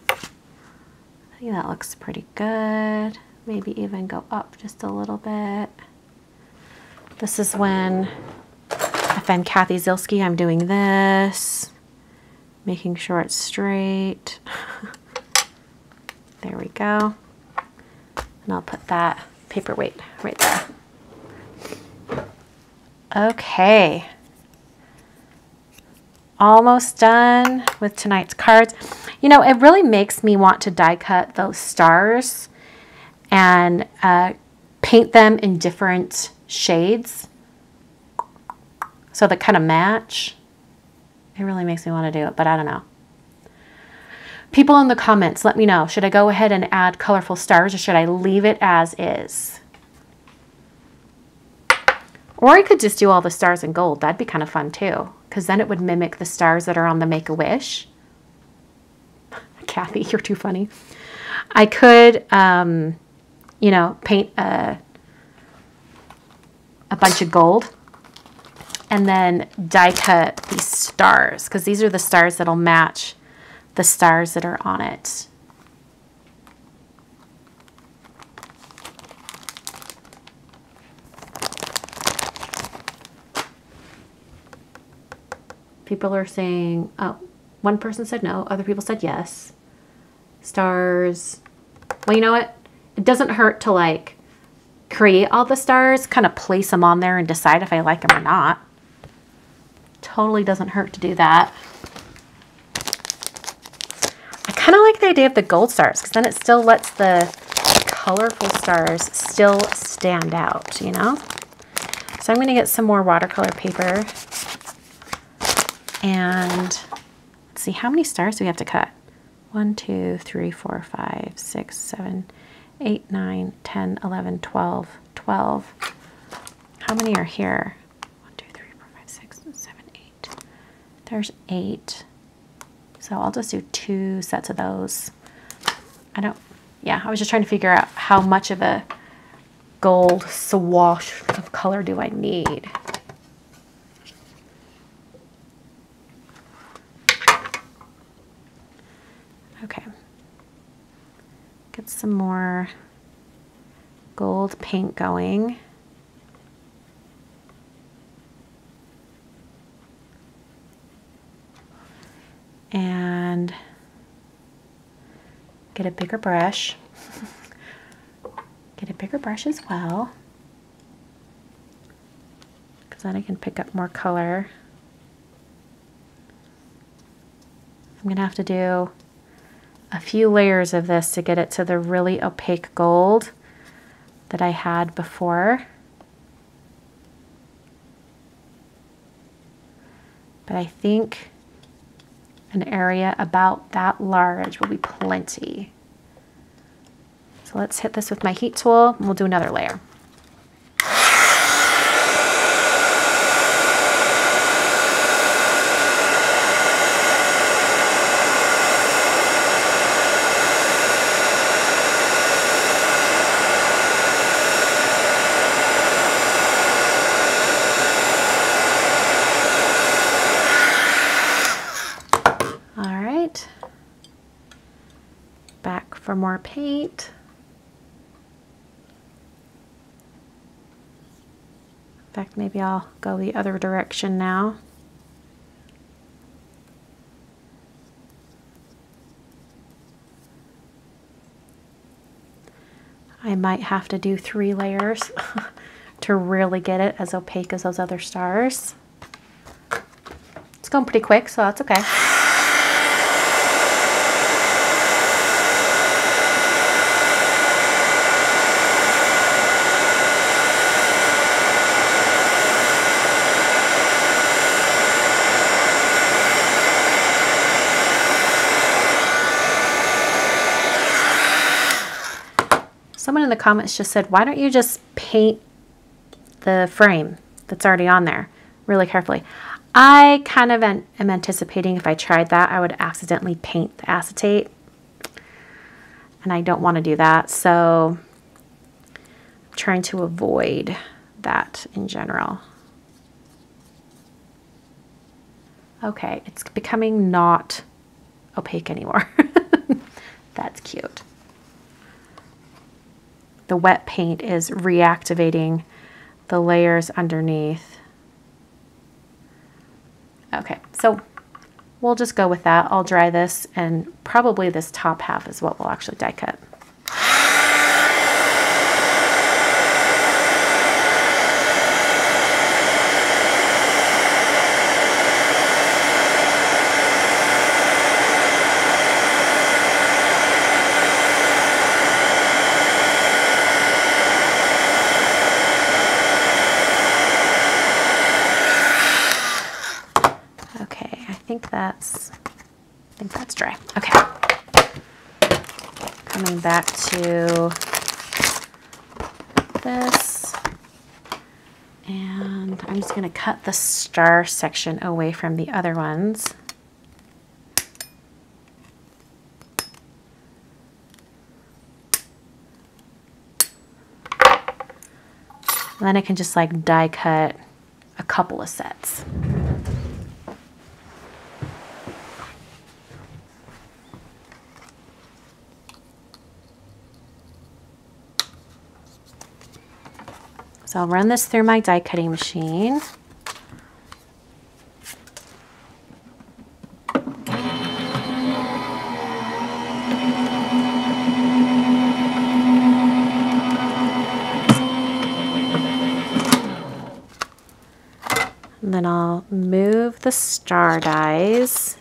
I think that looks pretty good. Maybe even go up just a little bit. This is when, if I'm Kathy Zilski, I'm doing this, making sure it's straight. there we go. And I'll put that paperweight right there. Okay. Almost done with tonight's cards. You know, it really makes me want to die cut those stars. and uh, paint them in different shades so they kind of match. It really makes me want to do it, but I don't know. People in the comments, let me know. Should I go ahead and add colorful stars or should I leave it as is? Or I could just do all the stars in gold. That'd be kind of fun too, because then it would mimic the stars that are on the Make-A-Wish. Kathy, you're too funny. I could, um, you know, paint a, a bunch of gold and then die cut these stars because these are the stars that'll match the stars that are on it. People are saying, oh, one person said no, other people said yes. Stars. Well, you know what? It doesn't hurt to like create all the stars, kind of place them on there and decide if I like them or not. Totally doesn't hurt to do that. Kind of like the idea of the gold stars because then it still lets the colorful stars still stand out, you know? So I'm going to get some more watercolor paper and let's see, how many stars do we have to cut? 1, 2, 3, 4, 5, 6, 7, 8, 9, 10, 11, 12, 12. How many are here? 1, 2, 3, 4, 5, 6, 7, 8. There's 8. So I'll just do two sets of those. I don't, yeah, I was just trying to figure out how much of a gold swash of color do I need. Okay. Get some more gold paint going. And get a bigger brush. get a bigger brush as well. Because then I can pick up more color. I'm going to have to do a few layers of this to get it to the really opaque gold that I had before. But I think an area about that large will be plenty. So let's hit this with my heat tool and we'll do another layer. for more paint. In fact, maybe I'll go the other direction now. I might have to do three layers to really get it as opaque as those other stars. It's going pretty quick, so that's okay. Someone in the comments just said, why don't you just paint the frame that's already on there really carefully? I kind of am anticipating if I tried that, I would accidentally paint the acetate. And I don't want to do that. So I'm trying to avoid that in general. Okay, it's becoming not opaque anymore. That's cute the wet paint is reactivating the layers underneath. Okay, so we'll just go with that. I'll dry this and probably this top half is what we'll actually die cut. that's dry. Okay. Coming back to this. And I'm just going to cut the star section away from the other ones. And then I can just like die cut a couple of sets. So I'll run this through my die cutting machine. And then I'll move the star dies.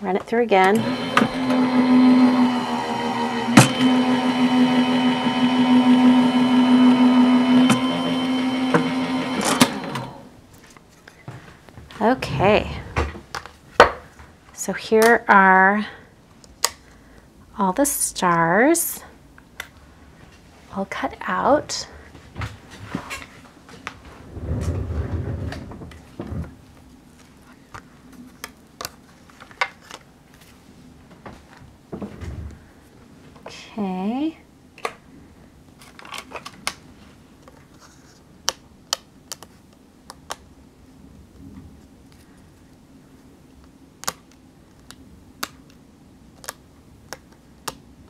Run it through again. Okay. So here are all the stars all cut out. Okay.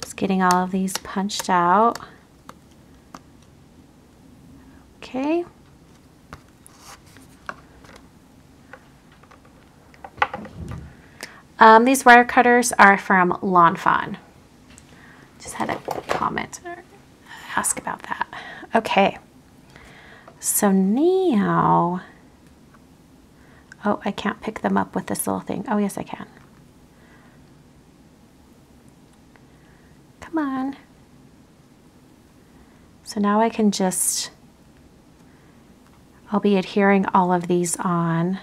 Just getting all of these punched out. Okay. Um, these wire cutters are from Lawn Fawn. Just had a comment or ask about that. Okay. So now, oh, I can't pick them up with this little thing. Oh, yes, I can. Come on. So now I can just I'll be adhering all of these on.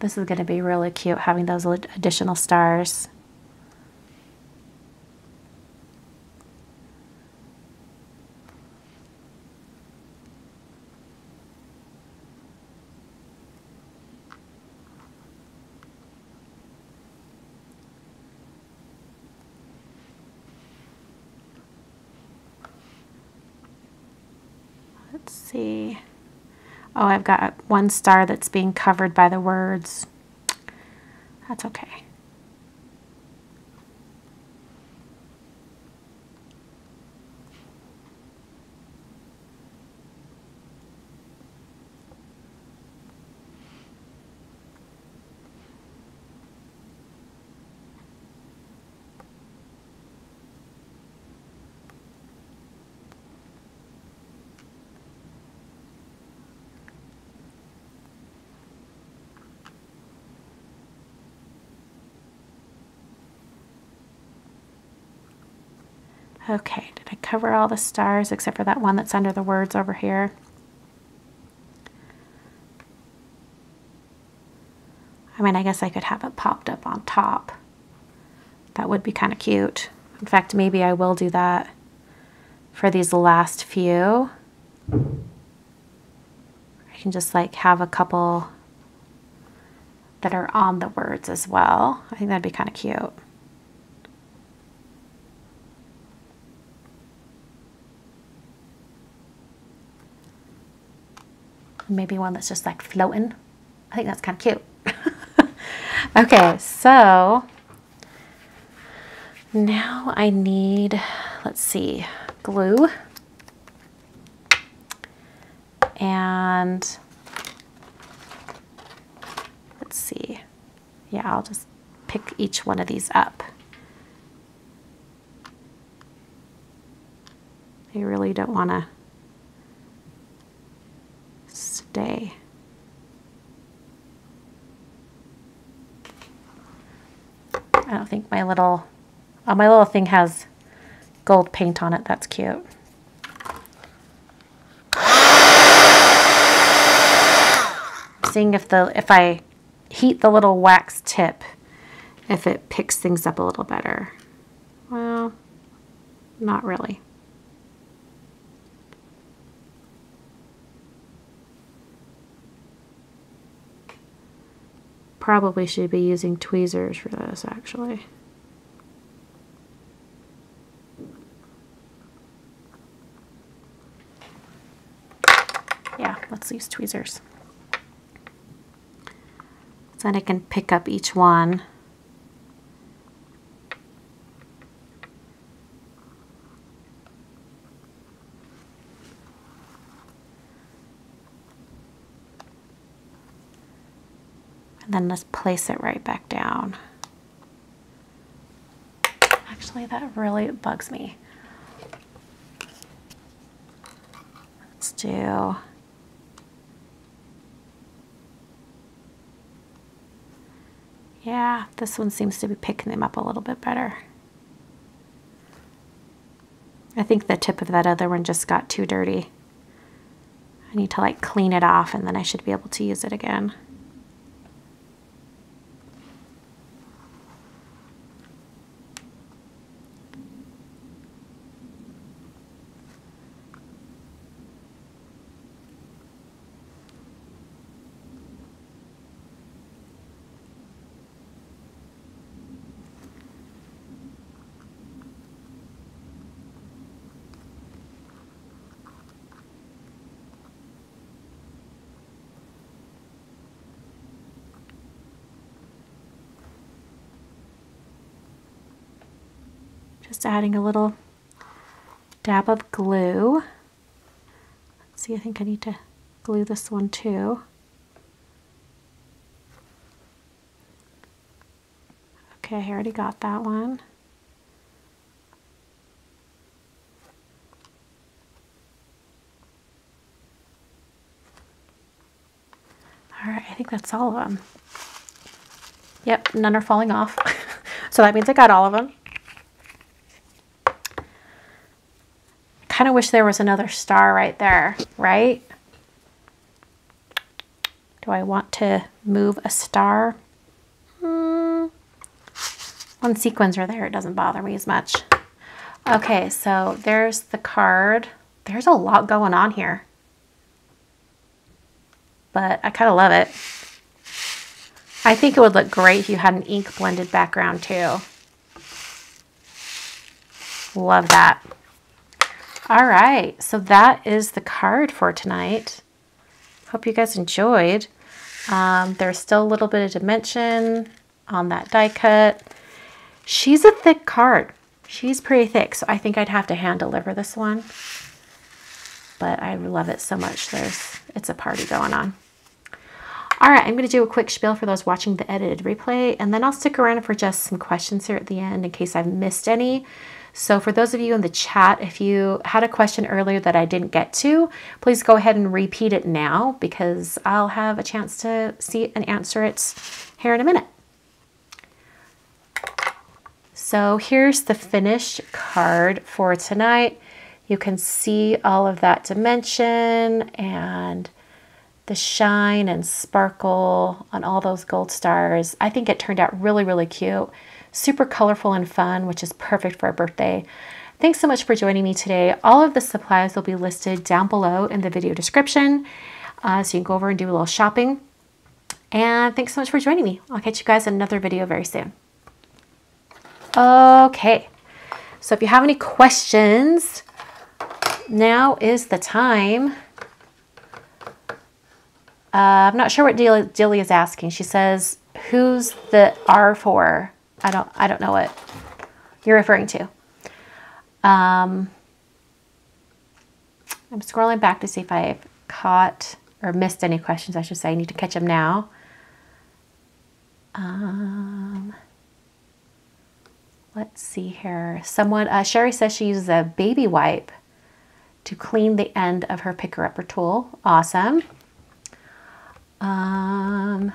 This is going to be really cute having those additional stars. Let's see. Oh, I've got one star that's being covered by the words. That's okay. Okay, did I cover all the stars except for that one that's under the words over here? I mean, I guess I could have it popped up on top. That would be kind of cute. In fact, maybe I will do that for these last few. I can just like have a couple that are on the words as well. I think that'd be kind of cute. Maybe one that's just like floating. I think that's kind of cute. okay, so now I need, let's see, glue. And let's see. Yeah, I'll just pick each one of these up. I really don't want to stay. I don't think my little Oh, my little thing has gold paint on it. That's cute. Seeing if the if I heat the little wax tip, if it picks things up a little better. Well, not really. Probably should be using tweezers for this actually. Yeah, let's use tweezers. So that I can pick up each one. Let's place it right back down. Actually, that really bugs me. Let's do Yeah, this one seems to be picking them up a little bit better. I think the tip of that other one just got too dirty. I need to like clean it off and then I should be able to use it again. Just adding a little dab of glue. Let's see, I think I need to glue this one too. Okay, I already got that one. All right, I think that's all of them. Yep, none are falling off. so that means I got all of them. Kind of wish there was another star right there, right? Do I want to move a star? Hmm. One sequencer there, it doesn't bother me as much. Okay, so there's the card. There's a lot going on here. But I kind of love it. I think it would look great if you had an ink blended background too. Love that. All right, so that is the card for tonight. Hope you guys enjoyed. Um, there's still a little bit of dimension on that die cut. She's a thick card. She's pretty thick, so I think I'd have to hand deliver this one. But I love it so much. There's It's a party going on. All right, I'm going to do a quick spiel for those watching the edited replay, and then I'll stick around for just some questions here at the end in case I've missed any. So for those of you in the chat, if you had a question earlier that I didn't get to, please go ahead and repeat it now because I'll have a chance to see and answer it here in a minute. So here's the finished card for tonight. You can see all of that dimension and the shine and sparkle on all those gold stars. I think it turned out really, really cute super colorful and fun, which is perfect for a birthday. Thanks so much for joining me today. All of the supplies will be listed down below in the video description, uh, so you can go over and do a little shopping. And thanks so much for joining me. I'll catch you guys in another video very soon. Okay, so if you have any questions, now is the time. Uh, I'm not sure what Dilly is asking. She says, who's the R for? I don't I don't know what you're referring to. Um, I'm scrolling back to see if I've caught or missed any questions, I should say. I need to catch them now. Um, let's see here. Someone, uh, Sherry says she uses a baby wipe to clean the end of her picker-upper tool. Awesome. Um,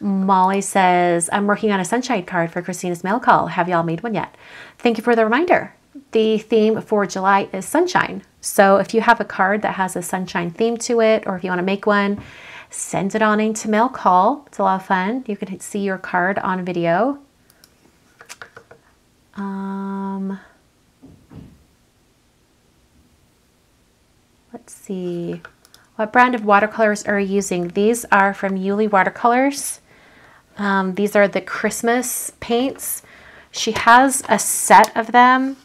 Molly says, I'm working on a sunshine card for Kristina's mail call. Have y'all made one yet? Thank you for the reminder. The theme for July is sunshine. So if you have a card that has a sunshine theme to it, or if you want to make one, send it on into mail call. It's a lot of fun. You can see your card on video. Um, let's see. What brand of watercolors are you using? These are from Iuile Watercolors. Um, these are the Christmas paints. She has a set of them.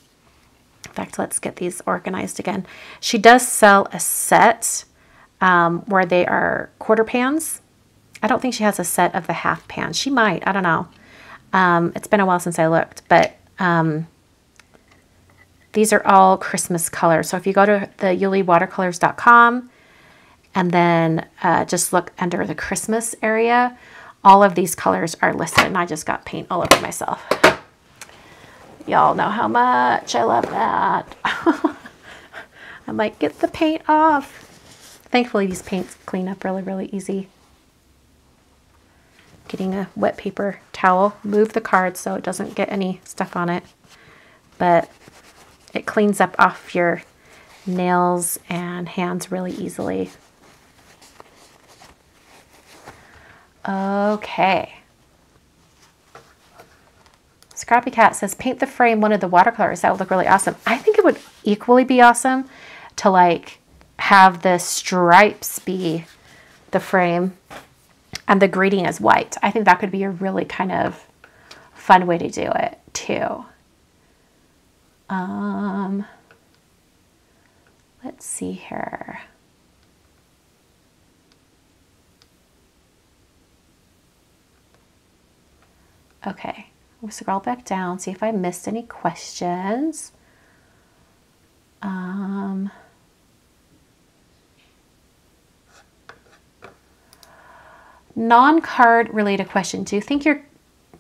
In fact, let's get these organized again. She does sell a set um, where they are quarter pans. I don't think she has a set of the half pans. She might. I don't know. Um, it's been a while since I looked, but um, these are all Christmas colors. So if you go to the iuilewatercolors.com and then uh, just look under the Christmas area, all of these colors are listed. And I just got paint all over myself. Y'all know how much I love that. I might get the paint off. Thankfully, these paints clean up really, really easy. Getting a wet paper towel, move the card so it doesn't get any stuff on it. But it cleans up off your nails and hands really easily. Okay. Scrappy Cat says, paint the frame one of the watercolors. That would look really awesome. I think it would equally be awesome to like have the stripes be the frame and the greeting is white. I think that could be a really kind of fun way to do it too. Um, let's see here. Okay, we'll scroll back down, see if I missed any questions. Um, Non-card related question. Do you think your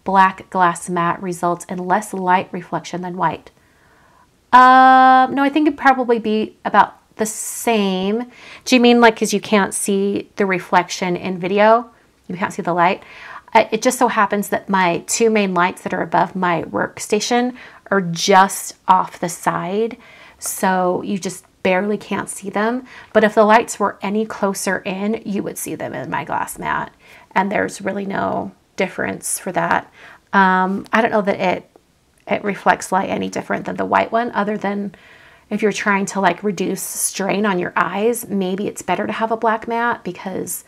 black glass mat results in less light reflection than white? Um, no, I think it'd probably be about the same. Do you mean like because you can't see the reflection in video? You can't see the light? It just so happens that my two main lights that are above my workstation are just off the side. So you just barely can't see them. But if the lights were any closer in, you would see them in my glass mat and there's really no difference for that. Um, I don't know that it it reflects light any different than the white one other than if you're trying to like reduce strain on your eyes, maybe it's better to have a black mat because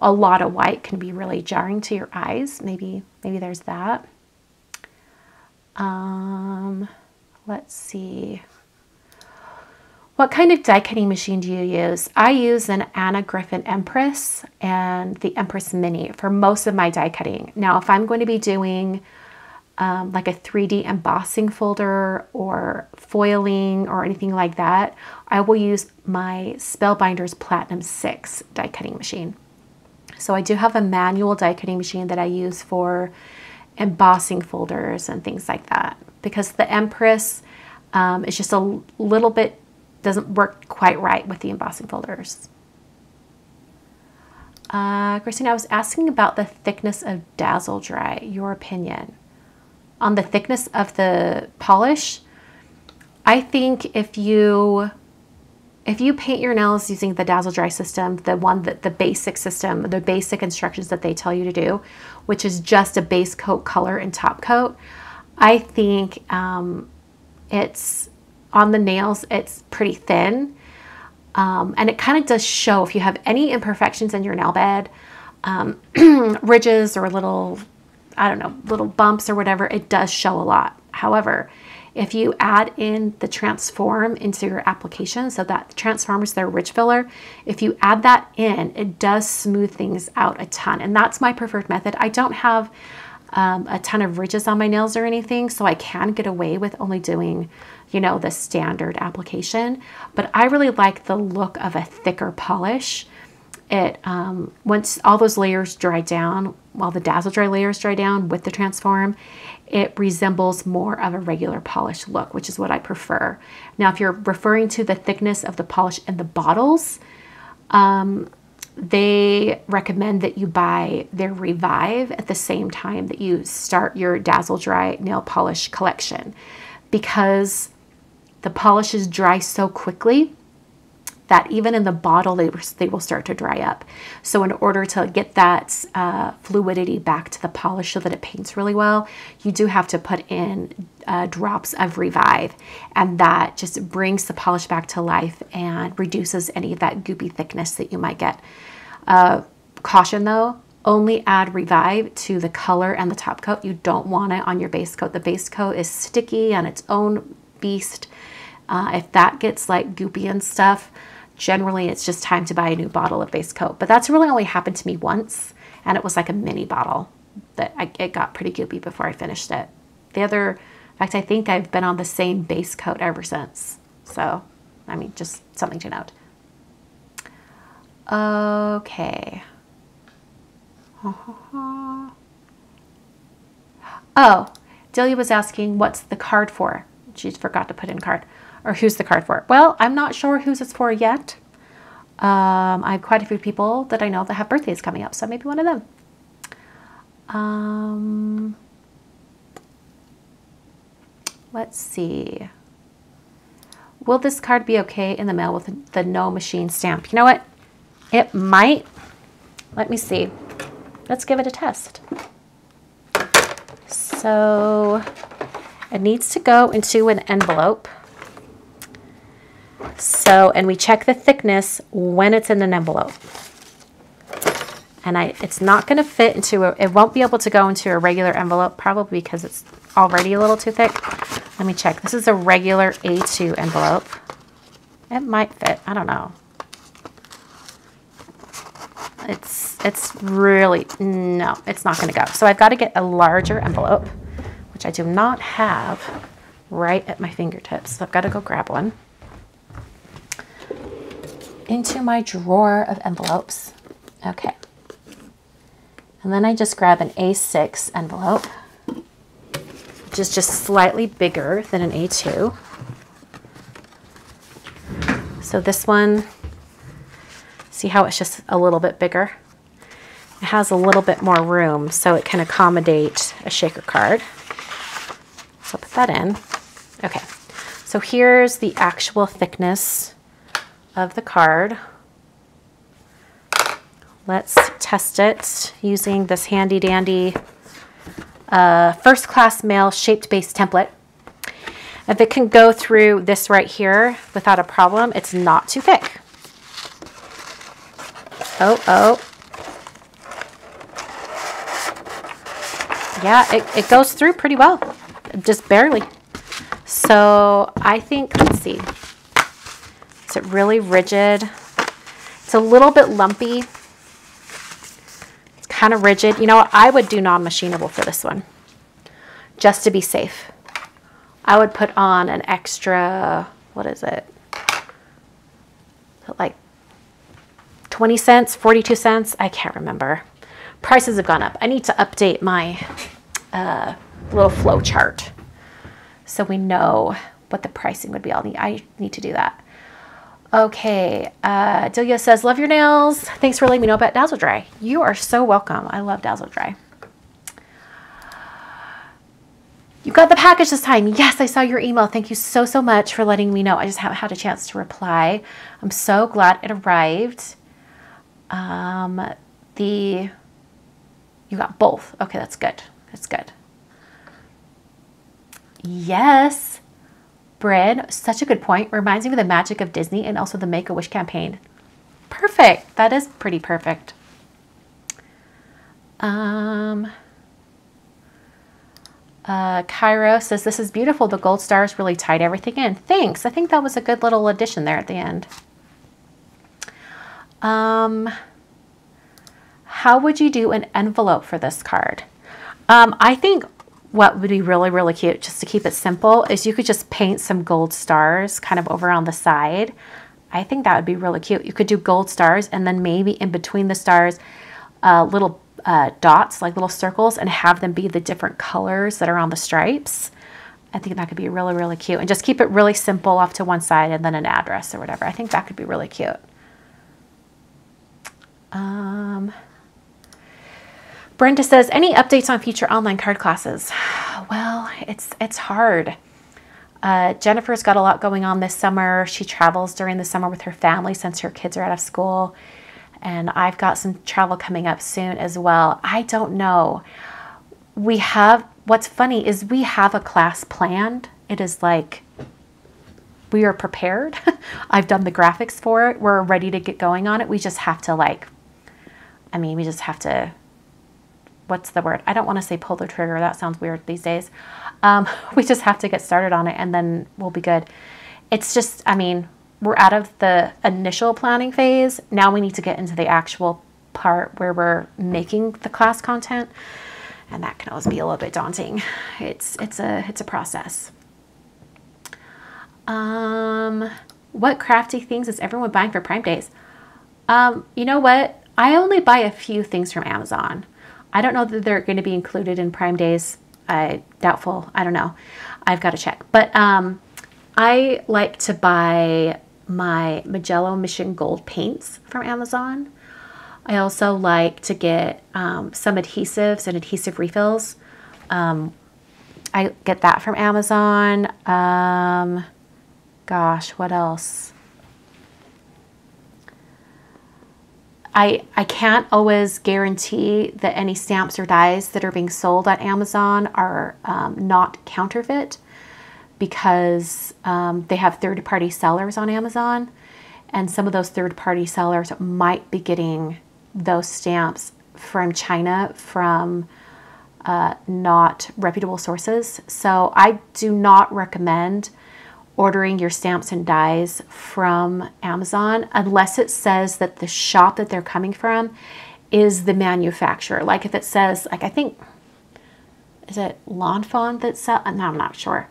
a lot of white can be really jarring to your eyes. Maybe maybe there's that. Um, let's see. What kind of die cutting machine do you use? I use an Anna Griffin Empress and the Empress Mini for most of my die cutting. Now, if I'm going to be doing um, like a 3D embossing folder or foiling or anything like that, I will use my Spellbinders Platinum 6 die cutting machine. So I do have a manual die cutting machine that I use for embossing folders and things like that because the Empress um, is just a little bit doesn't work quite right with the embossing folders. Uh, Christine, I was asking about the thickness of Dazzle Dry, your opinion. On the thickness of the polish, I think if you if you paint your nails using the Dazzle Dry system, the one that the basic system, the basic instructions that they tell you to do, which is just a base coat color and top coat, I think um, it's on the nails, it's pretty thin. Um, and it kind of does show if you have any imperfections in your nail bed, um, ridges or little, I don't know, little bumps or whatever, it does show a lot. However, if you add in the transform into your application, so that transform is their ridge filler, if you add that in, it does smooth things out a ton. And that's my preferred method. I don't have um, a ton of ridges on my nails or anything, so I can get away with only doing you know, the standard application. But I really like the look of a thicker polish. It um, once all those layers dry down, while the Dazzle Dry layers dry down with the Transform, it resembles more of a regular polish look, which is what I prefer. Now, if you're referring to the thickness of the polish in the bottles, um, they recommend that you buy their Revive at the same time that you start your Dazzle Dry nail polish collection because the polishes dry so quickly that even in the bottle they, they will start to dry up. So in order to get that uh, fluidity back to the polish so that it paints really well, you do have to put in uh, drops of Revive and that just brings the polish back to life and reduces any of that goopy thickness that you might get. Uh, caution though, only add Revive to the color and the top coat. You don't want it on your base coat. The base coat is sticky on its own beast. Uh, if that gets like goopy and stuff, generally it's just time to buy a new bottle of base coat. But that's really only happened to me once, and it was like a mini bottle that I, it got pretty goopy before I finished it. The other, in fact, I think I've been on the same base coat ever since. So, I mean, just something to note. Okay. Oh, Delia was asking what's the card for. She forgot to put in card or who's the card for? Well, I'm not sure who's it's for yet. Um, I have quite a few people that I know that have birthdays coming up, so maybe one of them. Um, let's see. Will this card be okay in the mail with the no machine stamp? You know what? It might. Let me see. Let's give it a test. So it needs to go into an envelope. So, and we check the thickness when it's in an envelope. And I, it's not going to fit into a, it won't be able to go into a regular envelope, probably because it's already a little too thick. Let me check. This is a regular A2 envelope. It might fit. I don't know. It's, it's really, no, it's not going to go. So I've got to get a larger envelope, which I do not have right at my fingertips. So I've got to go grab one into my drawer of envelopes. Okay. And then I just grab an A6 envelope, which is just slightly bigger than an A2. So this one, see how it's just a little bit bigger? It has a little bit more room so it can accommodate a shaker card. So put that in. Okay, so here's the actual thickness of the card. Let's test it using this handy dandy uh, first class mail shaped base template. If it can go through this right here without a problem, it's not too thick. Oh, oh. Yeah, it, it goes through pretty well, just barely. So I think, let's see, it really rigid. It's a little bit lumpy. It's kind of rigid. You know what? I would do non-machinable for this one just to be safe. I would put on an extra, what is it? Like 20 cents, 42 cents. I can't remember. Prices have gone up. I need to update my uh, little flow chart so we know what the pricing would be. I'll need, I need to do that. Okay, uh, Delia says, love your nails. Thanks for letting me know about Dazzle Dry. You are so welcome. I love Dazzle Dry. You got the package this time. Yes, I saw your email. Thank you so, so much for letting me know. I just haven't had a chance to reply. I'm so glad it arrived. Um, the, you got both. Okay, that's good. That's good. Yes. Bread, such a good point. Reminds me of the magic of Disney and also the Make-A-Wish campaign. Perfect. That is pretty perfect. Um, uh, Cairo says, this is beautiful. The gold stars really tied everything in. Thanks. I think that was a good little addition there at the end. Um, how would you do an envelope for this card? Um, I think what would be really, really cute, just to keep it simple, is you could just paint some gold stars kind of over on the side. I think that would be really cute. You could do gold stars and then maybe in between the stars, uh, little uh, dots, like little circles, and have them be the different colors that are on the stripes. I think that could be really, really cute. And just keep it really simple off to one side and then an address or whatever. I think that could be really cute. Um, Brenda says, any updates on future online card classes? Well, it's it's hard. Uh, Jennifer's got a lot going on this summer. She travels during the summer with her family since her kids are out of school. And I've got some travel coming up soon as well. I don't know. We have, what's funny is we have a class planned. It is like we are prepared. I've done the graphics for it. We're ready to get going on it. We just have to like, I mean, we just have to what's the word? I don't want to say pull the trigger. That sounds weird these days. Um, we just have to get started on it and then we'll be good. It's just, I mean, we're out of the initial planning phase. Now we need to get into the actual part where we're making the class content. And that can always be a little bit daunting. It's, it's a, it's a process. Um, what crafty things is everyone buying for Prime Days? Um, you know what? I only buy a few things from Amazon. I don't know that they're going to be included in Prime Days. I doubtful. I don't know. I've got to check. But um, I like to buy my Mijello Mission Gold paints from Amazon. I also like to get um, some adhesives and adhesive refills. Um, I get that from Amazon. Um, gosh, what else? I, I can't always guarantee that any stamps or dies that are being sold at Amazon are um, not counterfeit because um, they have third party sellers on Amazon. And some of those third party sellers might be getting those stamps from China from uh, not reputable sources. So I do not recommend ordering your stamps and dies from Amazon unless it says that the shop that they're coming from is the manufacturer. Like if it says, like I think, is it Lawn Fawn that sell? No, I'm not sure.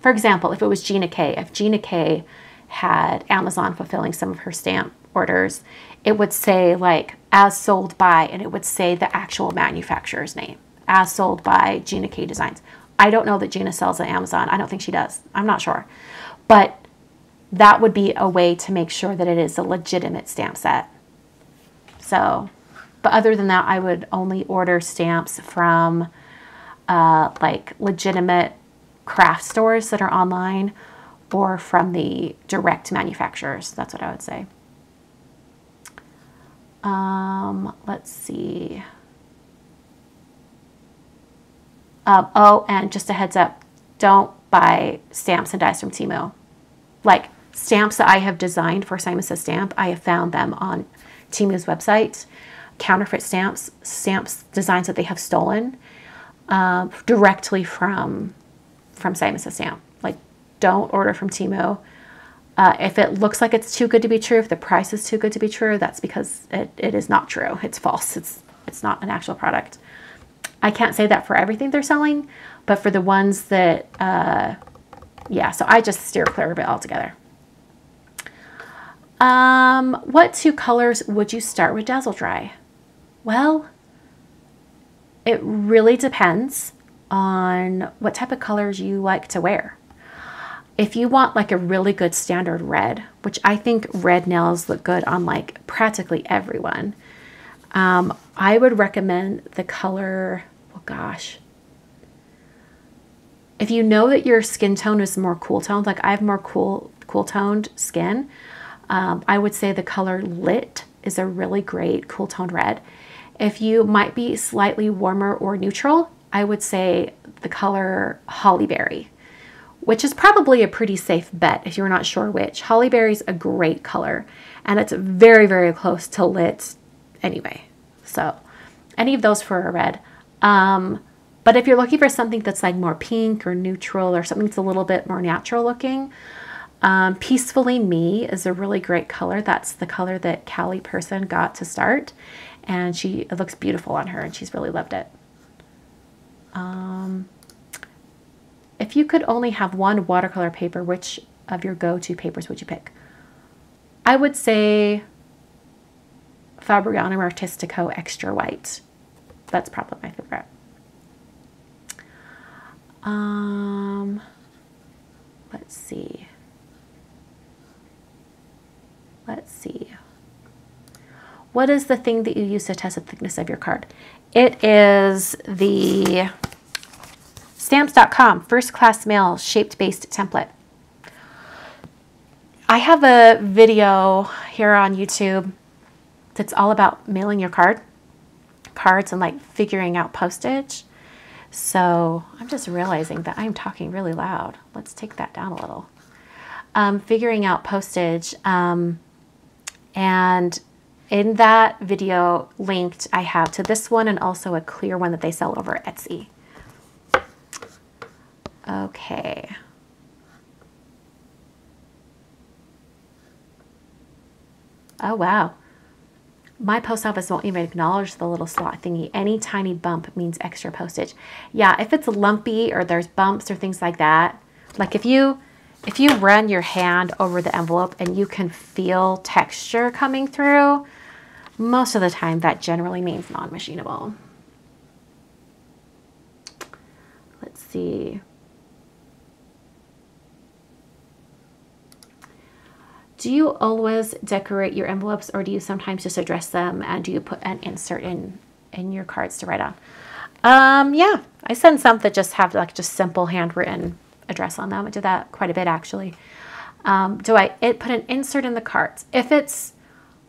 For example, if it was Gina K, if Gina K had Amazon fulfilling some of her stamp orders, it would say like as sold by, and it would say the actual manufacturer's name, as sold by Gina K Designs. I don't know that Gina sells at Amazon. I don't think she does. I'm not sure. But that would be a way to make sure that it is a legitimate stamp set. So, but other than that, I would only order stamps from uh, like legitimate craft stores that are online or from the direct manufacturers. That's what I would say. Um, let's see. Um, oh, and just a heads up, don't buy stamps and dies from Temu. Like stamps that I have designed for Simon Says Stamp, I have found them on Temu's website. Counterfeit stamps, stamps designs that they have stolen uh, directly from from Simon Says Stamp. Like, don't order from Temu. Uh, if it looks like it's too good to be true, if the price is too good to be true, that's because it, it is not true. It's false. It's it's not an actual product. I can't say that for everything they're selling, but for the ones that, uh, yeah, so I just steer clear of it altogether. Um, what two colors would you start with Dazzle Dry? Well, it really depends on what type of colors you like to wear. If you want like a really good standard red, which I think red nails look good on like practically everyone, um, I would recommend the color, oh gosh. If you know that your skin tone is more cool toned, like I have more cool, cool toned skin, um, I would say the color Lit is a really great cool toned red. If you might be slightly warmer or neutral, I would say the color Hollyberry, which is probably a pretty safe bet if you're not sure which. Hollyberry is a great color and it's very, very close to Lit anyway. So any of those for a red. Um, but if you're looking for something that's like more pink or neutral or something that's a little bit more natural looking, um, Peacefully Me is a really great color. That's the color that Callie Person got to start. And she it looks beautiful on her and she's really loved it. Um, if you could only have one watercolor paper, which of your go-to papers would you pick? I would say Fabriano Artistico Extra White. That's probably my favorite. Um, let's see. Let's see. What is the thing that you use to test the thickness of your card? It is the stamps.com first class mail shaped based template. I have a video here on YouTube that's all about mailing your card, cards and like figuring out postage. So I'm just realizing that I'm talking really loud. Let's take that down a little. Um, figuring out postage. Um, and in that video linked, I have to this one and also a clear one that they sell over Etsy. Okay. Oh, wow. My post office won't even acknowledge the little slot thingy. Any tiny bump means extra postage. Yeah, if it's lumpy or there's bumps or things like that, like if you if you run your hand over the envelope and you can feel texture coming through, most of the time that generally means non-machinable. Let's see. Do you always decorate your envelopes or do you sometimes just address them and do you put an insert in, in your cards to write on? Um, yeah, I send some that just have like just simple handwritten address on them. I do that quite a bit actually. Um, do I it, put an insert in the cards? If it's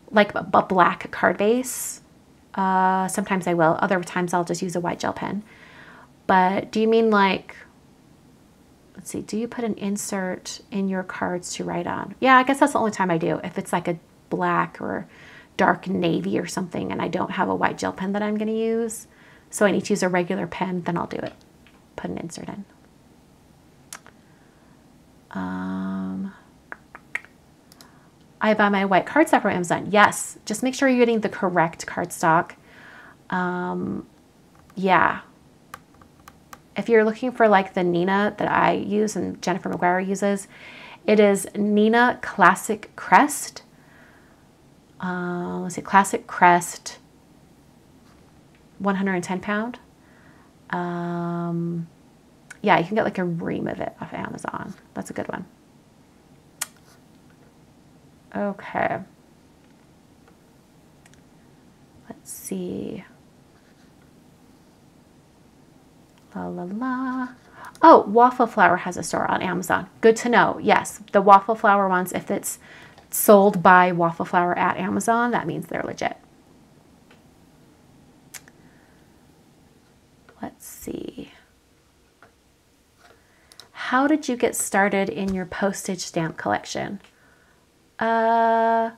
like a, a black card base, uh, sometimes I will. Other times I'll just use a white gel pen. But do you mean like let's see, do you put an insert in your cards to write on? Yeah, I guess that's the only time I do. If it's like a black or dark navy or something and I don't have a white gel pen that I'm going to use, so I need to use a regular pen, then I'll do it. Put an insert in. Um, I buy my white cardstock from Amazon. Yes, just make sure you're getting the correct cardstock. Um, yeah, if you're looking for like the Neenah that I use and Jennifer McGuire uses, it is Neenah Classic Crest. Uh, let's see, Classic Crest, 110 pound. Um, yeah, you can get like a ream of it off Amazon. That's a good one. Okay. Let's see. La la la. Oh, Waffle Flower has a store on Amazon. Good to know. Yes, the Waffle Flower ones, if it's sold by Waffle Flower at Amazon, that means they're legit. Let's see. How did you get started in your postage stamp collection? Uh,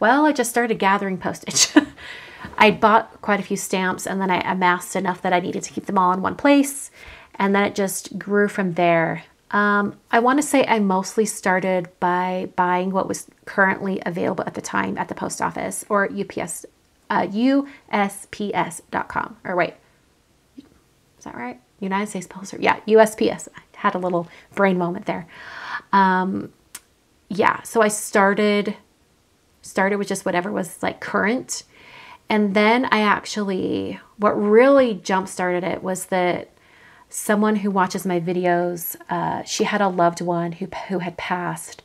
well, I just started gathering postage. I bought quite a few stamps and then I amassed enough that I needed to keep them all in one place. And then it just grew from there. Um, I want to say I mostly started by buying what was currently available at the time at the post office or UPS, uh, USPS.com. Or wait, is that right? United States Postal. Service. Yeah, USPS. I had a little brain moment there. Um, yeah, so I started started with just whatever was like current and then I actually, what really jump started it was that someone who watches my videos, uh, she had a loved one who, who had passed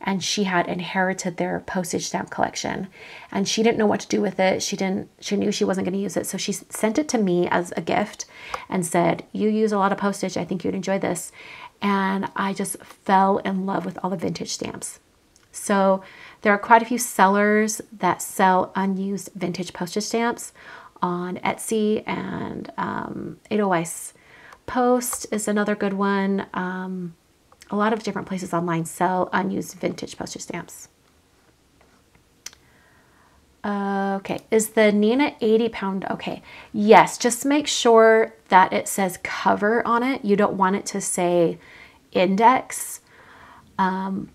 and she had inherited their postage stamp collection and she didn't know what to do with it. She didn't, she knew she wasn't going to use it. So she sent it to me as a gift and said, you use a lot of postage. I think you'd enjoy this. And I just fell in love with all the vintage stamps. So there are quite a few sellers that sell unused vintage postage stamps on Etsy and um, Edelweiss Post is another good one. Um, a lot of different places online sell unused vintage postage stamps. Okay, is the Neenah 80 pound okay? Yes, just make sure that it says cover on it. You don't want it to say index um,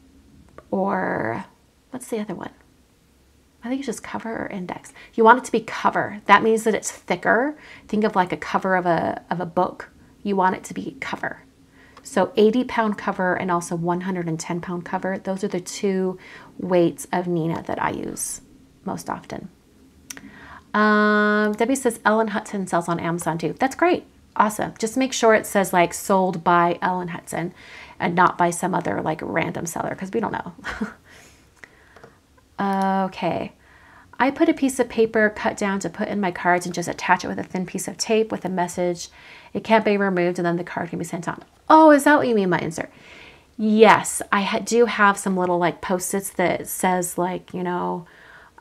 or What's the other one? I think it's just cover or index. You want it to be cover. That means that it's thicker. Think of like a cover of a, of a book. You want it to be cover. So 80 pound cover and also 110 pound cover. Those are the two weights of Neenah that I use most often. Um, Debbie says Ellen Hutson sells on Amazon too. That's great. Awesome. Just make sure it says like sold by Ellen Hutson and not by some other like random seller because we don't know. Okay. I put a piece of paper cut down to put in my cards and just attach it with a thin piece of tape with a message. It can't be removed and then the card can be sent on. Oh, is that what you mean by insert? Yes, I ha do have some little like post-its that says like, you know,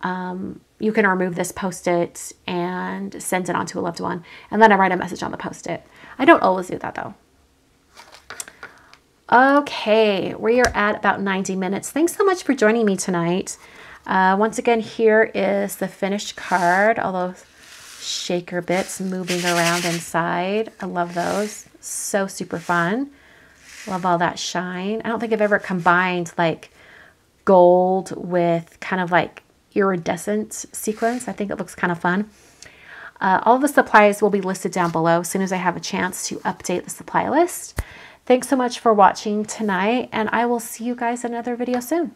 um, you can remove this post-it and send it on to a loved one. And then I write a message on the post-it. I don't always do that though. Okay, we are at about 90 minutes. Thanks so much for joining me tonight. Uh, once again, here is the finished card, all those shaker bits moving around inside. I love those. So super fun. Love all that shine. I don't think I've ever combined like gold with kind of like iridescent sequins. I think it looks kind of fun. Uh, all the supplies will be listed down below as soon as I have a chance to update the supply list. Thanks so much for watching tonight, and I will see you guys in another video soon.